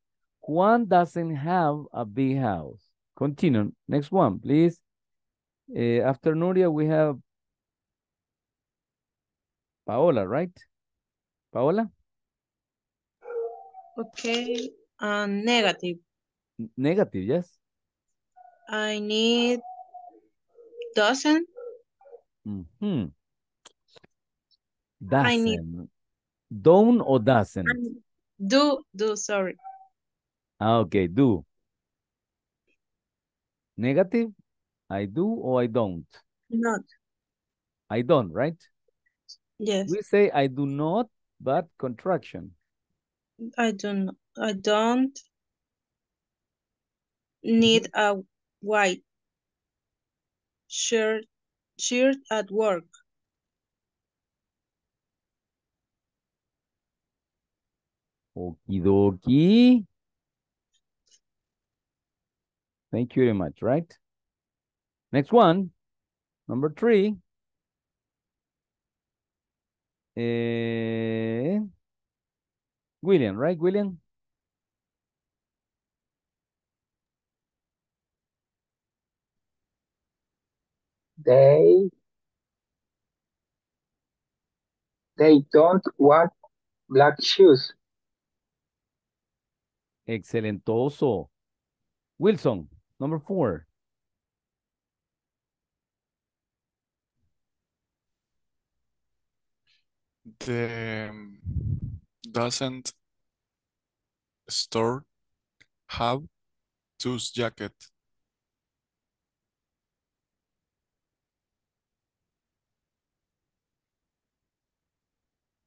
Juan doesn't have a big house. Continue. Next one, please. Eh, after Nuria, we have Paola, right? Paola? Okay, uh, negative. N- Negative, yes? I need doesn't. Mhm. I need Doesn't. Don't or doesn't? um, do do sorry. Ah, okay, do. Negative? I do or I don't? Not. I don't, right? Yes. We say I do not, but contraction. I don't I don't need a white shirt shirt at work. Okie. Thank you very much, right? Next one, number three. Eh, William, right, William? They they don't want black shoes. Excelentoso. Wilson, number four. The um, doesn't store have those jacket.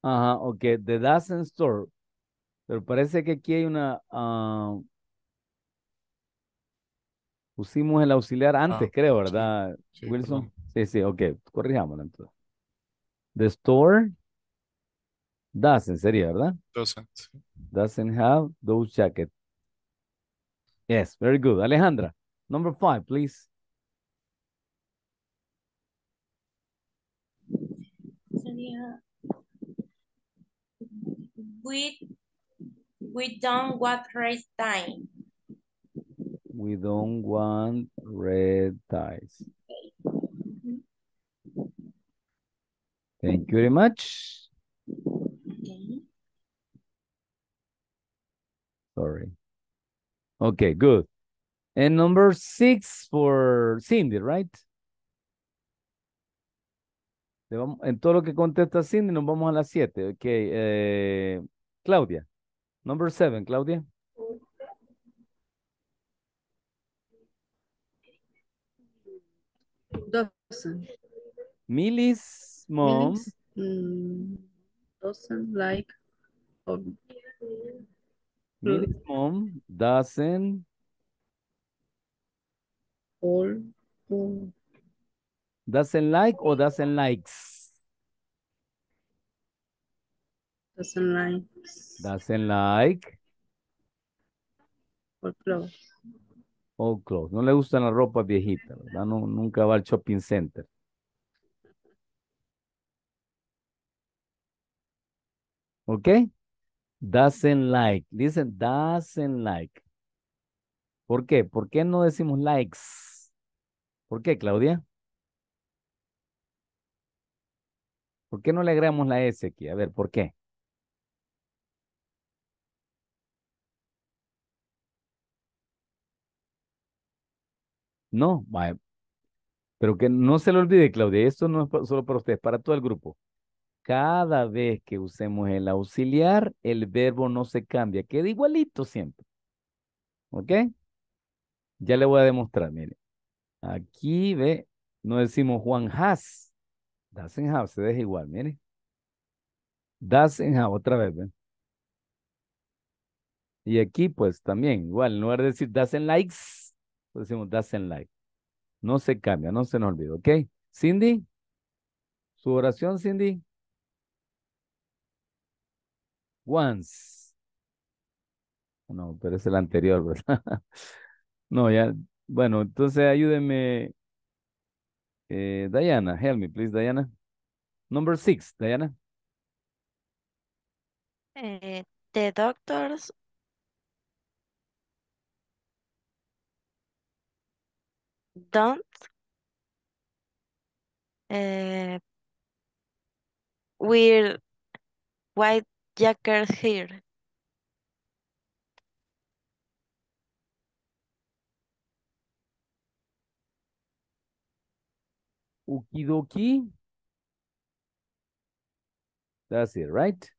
Ajá, ok. The doesn't store. Pero parece que aquí hay una... ah, pusimos el auxiliar antes, Ah, creo, sí, ¿verdad, sí, Wilson? perdón. Sí, sí, ok. Corrijámoslo entonces. The store doesn't sería, ¿verdad? Doesn't. Doesn't have those jackets. Yes, very good. Alejandra, number five, please. Sería, we, we don't want race time. We don't want red ties. Thank you very much. Okay. Sorry. Okay, good. And number six for Cindy, right? En todo lo que contesta Cindy, nos vamos a las siete. Ok, eh, Claudia. Number seven, Claudia. Doesn't. Millie's mom. Meanings, mm, doesn't like or Millie's mom doesn't all or doesn't like or doesn't likes. Doesn't like Doesn't like or clothes. old clothes. No le gustan las ropas viejitas, ¿verdad? No, nunca va al shopping center. ¿Ok? Doesn't like. Dicen doesn't like. ¿Por qué? ¿Por qué no decimos likes? ¿Por qué, Claudia? ¿Por qué no le agregamos la S aquí? A ver, ¿por qué? No. Pero que no se le olvide, Claudia, esto no es solo para ustedes, para todo el grupo. Cada vez que usemos el auxiliar, el verbo no se cambia, queda igualito siempre. ¿Ok? Ya le voy a demostrar, mire. Aquí ve, no decimos Juan has. Doesn't have, se deja igual, mire. Doesn't have, otra vez, ¿ve? Y aquí, pues también, igual, en lugar de decir doesn't likes, decimos doesn't like. No se cambia, no se nos olvide, ¿ok? Cindy, su oración, Cindy. Once. No, pero es el anterior, ¿verdad? No, ya. Bueno, entonces ayúdeme. eh, Diana, help me, please, Diana. Number six, Diana. Eh, the doctors don't uh, wear white jackets here. Okidoki. That's it, right?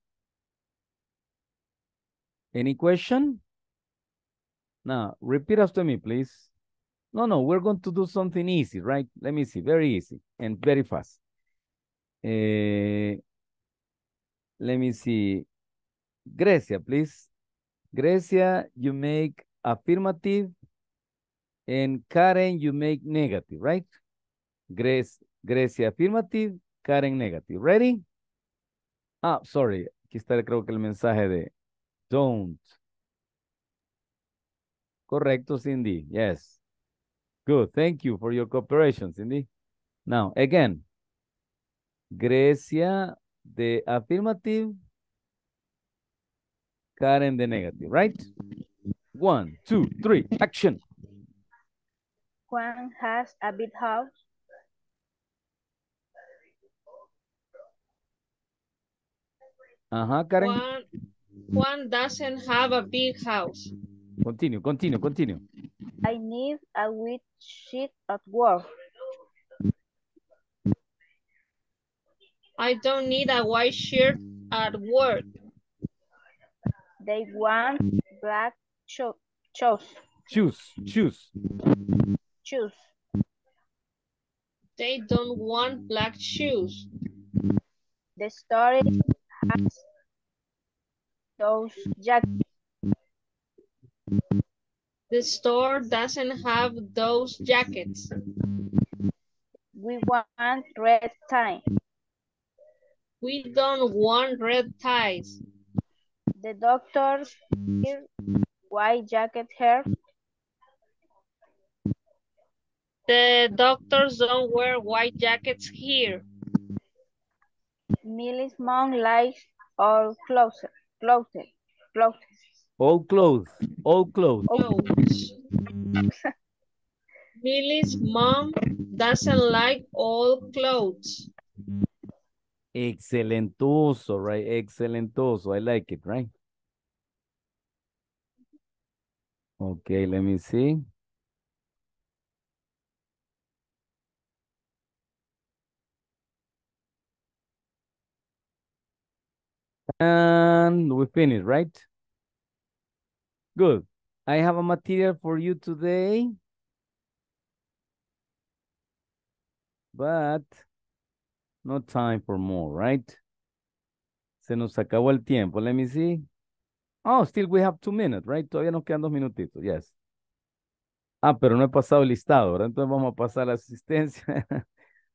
Any question? Now, repeat after me, please. No, no, we're going to do something easy, right? Let me see, very easy and very fast. Eh, let me see. Grecia, please. Grecia, you make affirmative and Karen, you make negative, right? Grace, Grecia affirmative, Karen negative. Ready? Ah, sorry. Aquí está creo que el mensaje de don't. Correcto, Cindy. Yes. Good. Thank you for your cooperation, Cindy. Now, again. Grecia, the affirmative. Karen, the negative, right? One, two, three, action. Juan has a big house. Uh-huh, Karen. Juan, Juan doesn't have a big house. Continue, continue, continue. I need a white sheet at work. I don't need a white shirt at work. They want black cho shoes. Shoes, choose. Shoes. They don't want black shoes. The store has those jackets. The store doesn't have those jackets. We want red tie. We don't want red ties. The doctors wear white jacket here. The doctors don't wear white jackets here. Millie's mom likes all clothes. Clothes. Clothes. All clothes, all clothes. Clothes. Millie's mom doesn't like all clothes. Excelentoso, right? Excelentoso. I like it, right? Okay, let me see. And we finished, right? Good. I have a material for you today. But no time for more, right? Se nos acabó el tiempo. Let me see. Oh, still we have two minutes, right? Todavía nos quedan dos minutitos, yes. Ah, pero no he pasado el listado, ¿verdad? Entonces vamos a pasar la asistencia.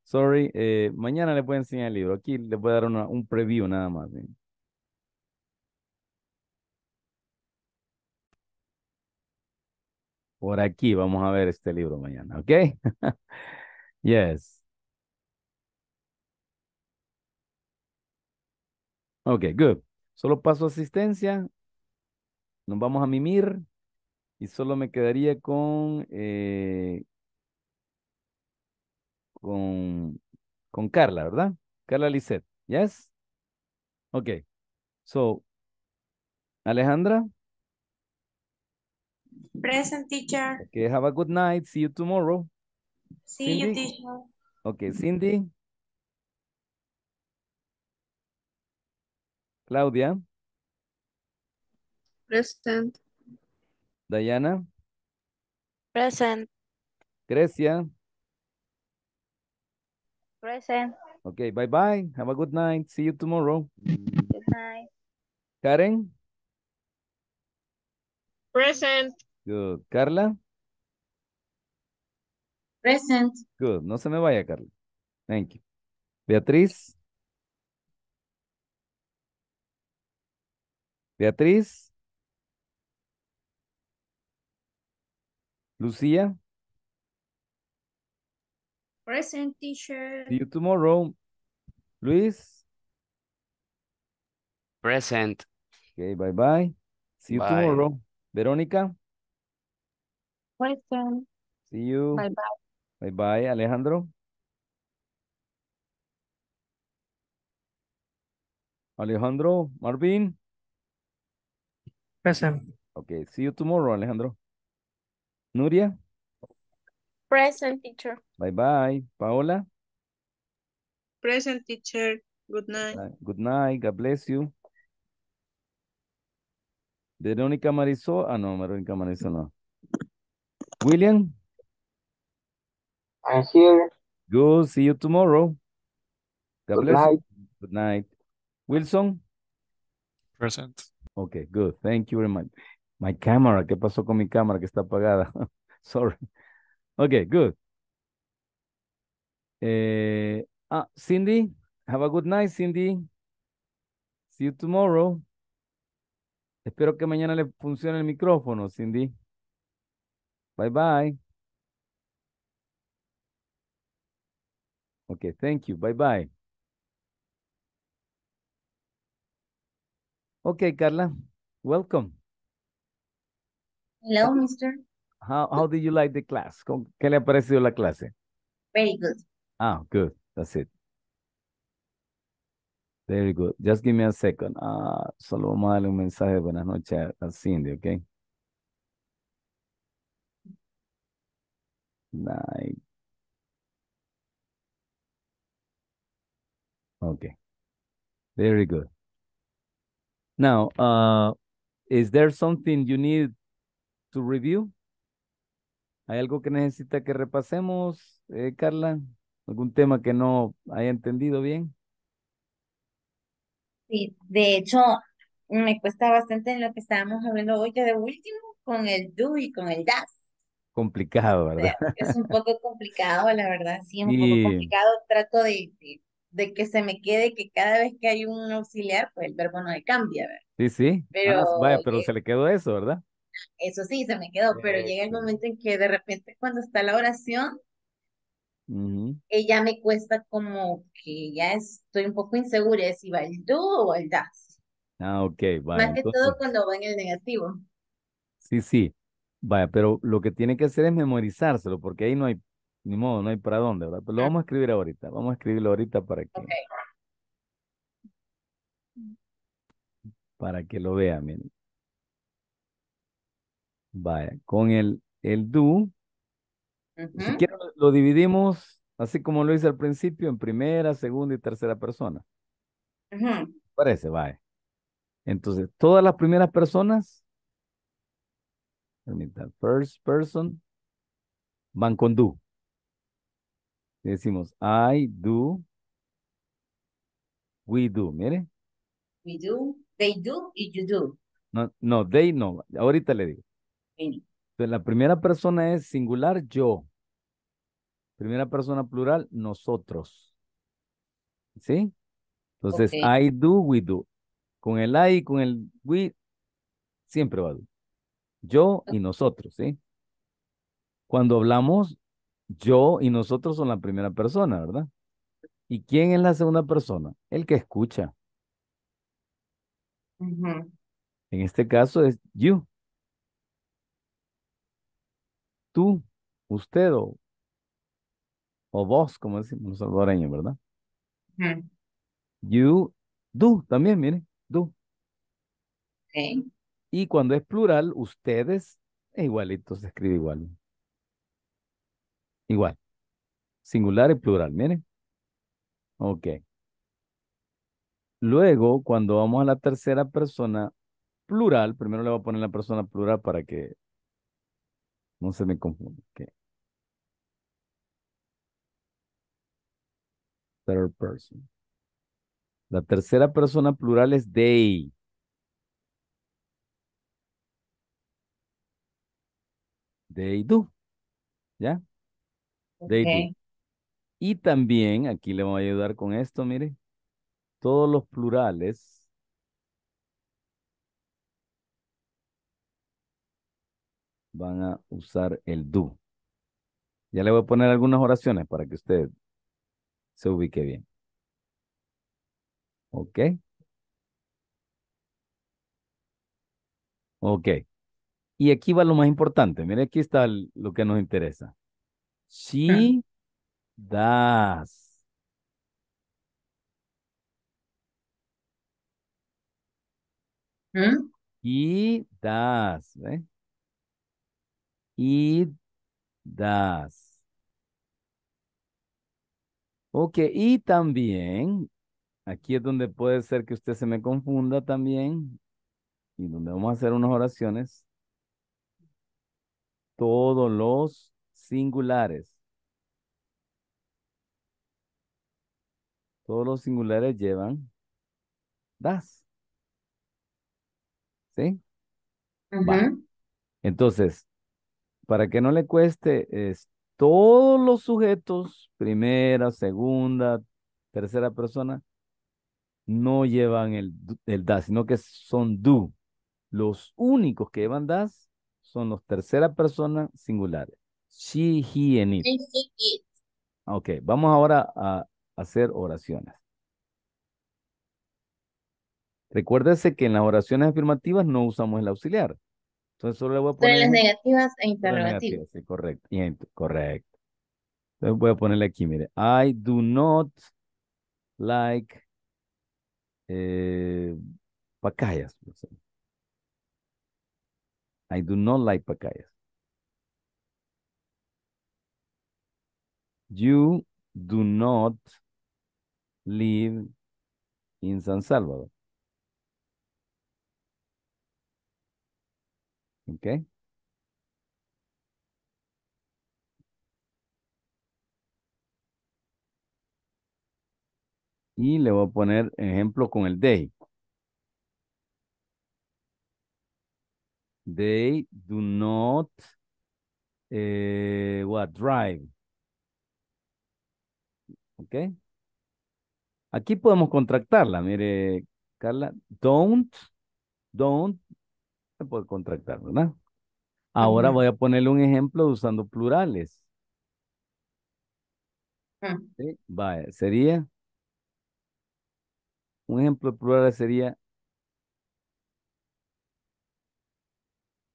Sorry, eh, mañana les voy a enseñar el libro. Aquí les voy a dar una- un preview nada más. Por aquí vamos a ver este libro mañana, ¿ok? yes. Ok, good. Solo paso asistencia. Nos vamos a mimir. Y solo me quedaría con, eh, con, Carla, ¿verdad? Carla Lisset. Yes? Ok. So, Alejandra. Present teacher. Okay, have a good night. See you tomorrow. See you teacher. Okay, Cindy. Claudia. Present. Diana. Present. Grecia. Present. Okay, bye bye. Have a good night. See you tomorrow. Good night. Karen. Present. Good. Carla. Present. Good. No se me vaya, Carla. Thank you. Beatriz. Beatriz. Lucía. Present teacher. See you tomorrow. Luis. Present. Okay, bye bye. See you Bye. tomorrow. Verónica. Present. See you. Bye bye. Bye bye, Alejandro. Alejandro, Marvin. Present. Okay, see you tomorrow, Alejandro. Nuria. Present teacher. Bye bye. Paola. Present teacher. Good night. Good night. God bless you. Verónica Marisol. Ah, no, Verónica Marisol no. William. I'm here. Good. See you tomorrow. God Good bless night. you. Good night. Wilson. Present. Okay, good. Thank you very much. My camera, ¿qué pasó con mi cámara que está apagada? Sorry. Okay, good. Eh, ah, Cindy, have a good night, Cindy. See you tomorrow. Espero que mañana le funcione el micrófono, Cindy. Bye bye. Okay, thank you. Bye bye. Okay, Carla. Welcome. Hello, mister. How how did you like the class? ¿Cómo- ¿Qué le ha parecido la clase? Very good. Ah, good. That's it. Very good. Just give me a second. Ah, solo vamos a darle un mensaje de buenas noches a, Cindy, ¿ok? Like. Okay. Very good. Now, uh, is there something you need to review? ¿Hay algo que necesita que repasemos, eh, Carla? ¿Algún tema que no haya entendido bien? Sí, de hecho, me cuesta bastante en lo que estábamos hablando hoy, que de último, con el do y con el das. Complicado, ¿verdad? Es un poco complicado, la verdad, sí, es un Y- poco complicado. Trato de, de, de que se me quede que cada vez que hay un auxiliar, pues el verbo no le cambia, ¿verdad? Sí, sí. Ah, Pero vaya, pero se le quedó eso, ¿verdad? Eso sí, se me quedó, pero llega el momento en que de repente cuando está la oración, Ujú. eh, me cuesta como que ya estoy un poco insegura de si va el do o el das. Ah, ok, vaya. Más que entonces- todo cuando va en el negativo. Sí, sí. Vaya, pero lo que tiene que hacer es memorizárselo, porque ahí no hay, ni modo, no hay para dónde, ¿verdad? Pero lo vamos a escribir ahorita, vamos a escribirlo ahorita para que, para que lo vean, miren. Vaya, con el, el do, si Ujú. quieren lo- lo dividimos, así como lo hice al principio, en primera, segunda y tercera persona. Parece, vaya. Entonces, todas las primeras personas, permítanme, first person, van con do. Decimos, I do, we do, mire. We do, they do y you do. No, no, they no. Ahorita le digo. Entonces, la primera persona es singular, yo. Primera persona plural, nosotros. ¿Sí? Entonces. I do, we do. Con el I y con el we, siempre va do. Yo y nosotros, ¿sí? Cuando hablamos, yo y nosotros son la primera persona, ¿verdad? ¿Y quién es la segunda persona? El que escucha. En este caso es you. Tú, usted o, o vos, como decimos los salvadoreños, ¿verdad? You, do, también, mire. Ok. Y cuando es plural, ustedes, es igualito, se escribe igual. Igual. Singular y plural, miren. Ok. Luego, cuando vamos a la tercera persona plural, primero le voy a poner la persona plural para que no se me confunda. Ok. Third person. La tercera persona plural es they. They do. ¿Ya? They do. Y también, aquí le voy a ayudar con esto, mire. Todos los plurales van a usar el do. Ya le voy a poner algunas oraciones para que usted se ubique bien. ¿Ok? Ok. Y aquí va lo más importante. Mire, aquí está el- lo que nos interesa. She does. ¿Mm? He does. ¿ve? He does. Ok, y también, aquí es donde puede ser que usted se me confunda también, y donde vamos a hacer unas oraciones. Todos los singulares. Todos los singulares llevan das. ¿Sí? Entonces, para que no le cueste, es todos los sujetos, primera, segunda, tercera persona, no llevan el, el das, sino que son do. Los únicos que llevan das son los tercera persona singulares. She, he, and it. Sí, sí, it. Ok, vamos ahora a hacer oraciones. Recuérdese que en las oraciones afirmativas no usamos el auxiliar. Entonces solo le voy a Pero poner las en- negativas e interrogativas. sí, correcto. Correcto. Entonces voy a ponerle aquí, mire. I do not like eh, pacayas. I do not like pacayas. You do not live in San Salvador. Okay. Y le voy a poner ejemplo con el they. They do not eh, what drive. ¿Ok? Aquí podemos contractarla. Mire, Carla, don't, don't, se puede contractar, ¿verdad? Ahora voy a ponerle un ejemplo usando plurales. Mm. ¿sí? Vaya, sería, un ejemplo de plurales sería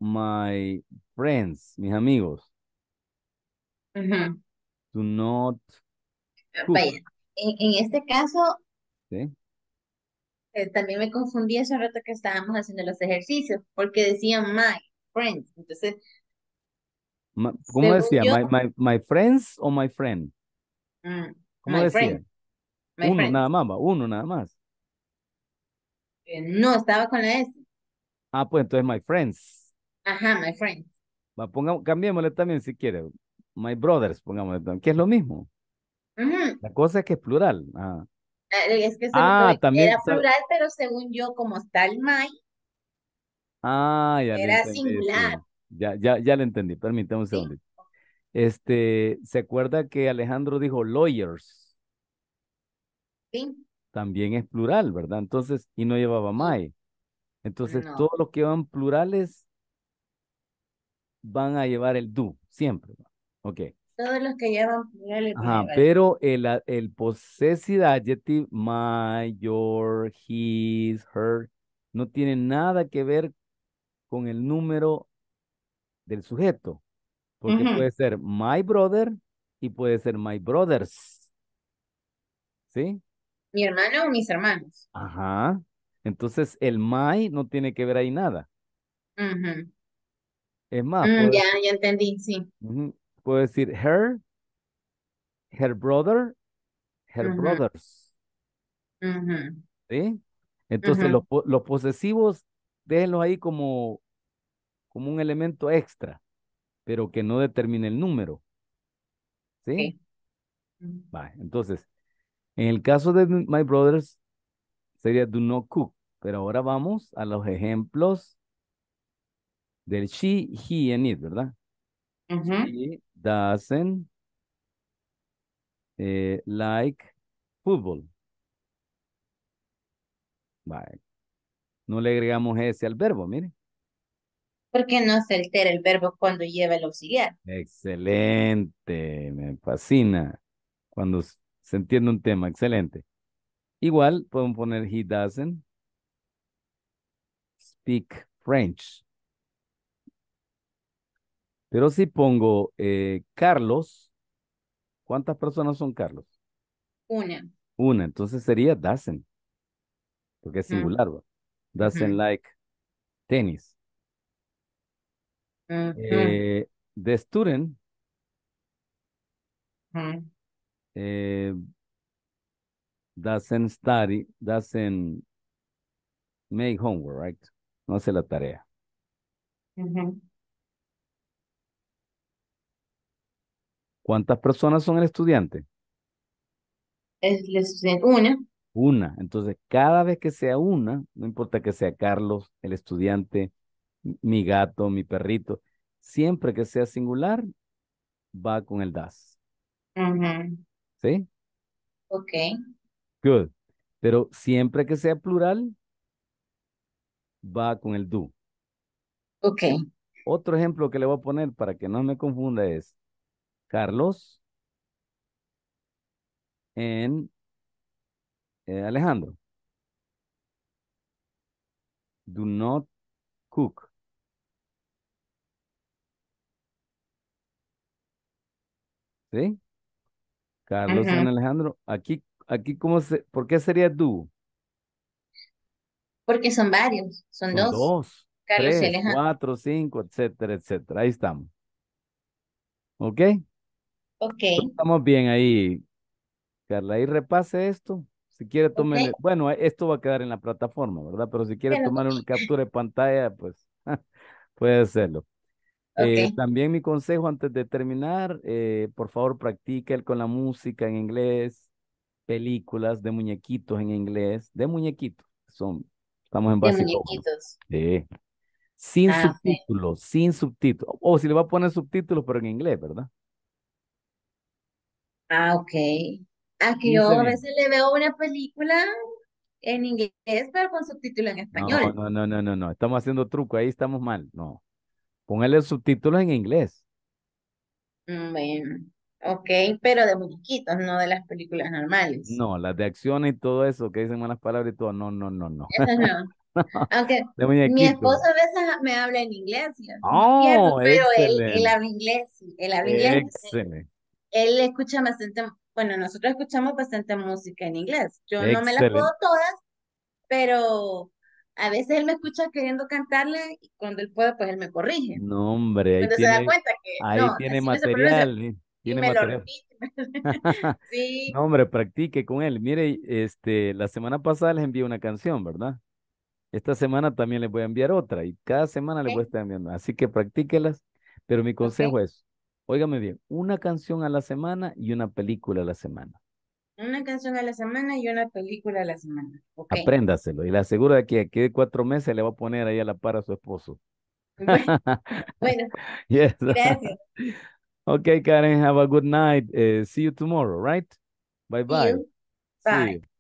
my friends, mis amigos, Ujú. do not cook. Vaya, en, en este caso ¿sí? eh, también me confundí hace rato que estábamos haciendo los ejercicios, porque decía my friends. Entonces, Ma- ¿Cómo decía? yo, My, my, my friends o my friend? mm, ¿Cómo my decía? my Uno nada más, va, uno nada más. Eh, no, estaba con la S. Ah, pues entonces my friends. Ajá, my friends. Va, ponga- cambiémosle también si quiere. My brothers, pongámosle también, que es lo mismo. La cosa es que es plural. Ah, Es que Ah, también, era sabe- plural, pero según yo, como está el my, Ah, ya era entendí, sí. singular. Ya, ya, ya le entendí. Permítame un ¿sí? segundito. Este, ¿se acuerda que Alejandro dijo lawyers? Sí. También es plural, ¿verdad? Entonces, y no llevaba my. Entonces, No. todos los que van plurales van a llevar el do, siempre. Ok. Todos los que llevan plurales van a Ajá, pero el, el possessive adjective, my, your, his, her, no tiene nada que ver con el número del sujeto. Porque puede ser my brother y puede ser my brothers. ¿Sí? Mi hermano o mis hermanos. Ajá. Entonces, el my no tiene que ver ahí nada. Es más, Mm, ya, decir, ya entendí, sí. puedo decir her, her brother, her brothers. ¿Sí? Entonces, los, los posesivos, déjenlos ahí como, como un elemento extra, pero que no determine el número. ¿Sí? Ok. Mm. Va, entonces, en el caso de my brothers, sería do not cook. Pero ahora vamos a los ejemplos del she, he, and it, ¿verdad? She doesn't eh, like football. Vale. No le agregamos ese al verbo, mire. Porque no se altera el verbo cuando lleva el auxiliar. Excelente, me fascina cuando se entiende un tema, excelente. Igual podemos poner he doesn't speak French. Pero si pongo eh, Carlos, ¿cuántas personas son Carlos? Una. Una, entonces sería doesn't, porque es Ujú. singular, ¿va? Doesn't like tenis. Ujú. Eh, the student Ujú. eh, doesn't study, doesn't make homework, right? No hace la tarea. ¿Cuántas personas son el estudiante? Es el estudiante. Una. Una. Entonces, cada vez que sea una, no importa que sea Carlos, el estudiante, mi gato, mi perrito, siempre que sea singular, va con el das. Ujú. ¿Sí? Ok. Good. Pero siempre que sea plural, va con el do. Ok. Otro ejemplo que le voy a poner para que no me confunda es Carlos en eh, Alejandro. Do not cook. ¿Sí? Carlos en. Alejandro. Aquí, aquí, ¿cómo se, por qué sería do? Porque son varios. Son Son dos. dos, Carlos y tres, Alejandro. cuatro, cinco, etcétera, etcétera. Ahí estamos. ¿Ok? Ok. Estamos bien ahí, Carla. Ahí repase esto. Si quiere, tómele. Bueno, esto va a quedar en la plataforma, ¿verdad? Pero si quiere Bueno. tomar una captura de pantalla, pues puede hacerlo. Eh, Ok. también mi consejo antes de terminar, eh, por favor, practique el con la música en inglés, películas de muñequitos en inglés, de muñequitos. Son, estamos en De básico. uno. muñequitos. Sí. Sin Ah, subtítulos, sin subtítulos. O si le va a poner subtítulos, pero en inglés, ¿verdad? Ah, ok. Aquí yo a veces le veo una película en inglés, pero con subtítulo en No, español. no, no, no, no, no. Estamos haciendo truco, ahí estamos mal. No. Póngale subtítulos en inglés. Mm, Bueno, ok, pero de muñequitos, no de las películas normales. No, las de acción y todo eso, que dicen malas palabras y todo. No, no, no, no. Esas no. Aunque De mi esposo a veces me habla en inglés, y yo no entiendo, Oh, pero él, él excelente. habla inglés, sí, él habla inglés. entonces Excelente. Él escucha bastante, bueno, nosotros escuchamos bastante música en inglés. Yo no me las puedo Excelente. todas, pero a veces él me escucha queriendo cantarle y cuando él puede, pues él me corrige. No, hombre, ahí Cuando se da tiene, cuenta que ahí no, tiene material. eh, y Tiene me lo material. repite. Sí, No, hombre, practique con él. Mire, este, la semana pasada les envié una canción, ¿verdad? Esta semana también les voy a enviar otra y cada semana les voy a estar enviando. Así que practíquelas. Pero mi consejo es, óigame bien, una canción a la semana y una película a la semana. Una canción a la semana y una película a la semana. Ok. Apréndaselo y le aseguro de que aquí de cuatro meses le va a poner ahí a la par a su esposo. Bueno, bueno, Yes. gracias. Okay, Karen, have a good night. Eh, see you tomorrow, right? Bye See bye. See Bye. you.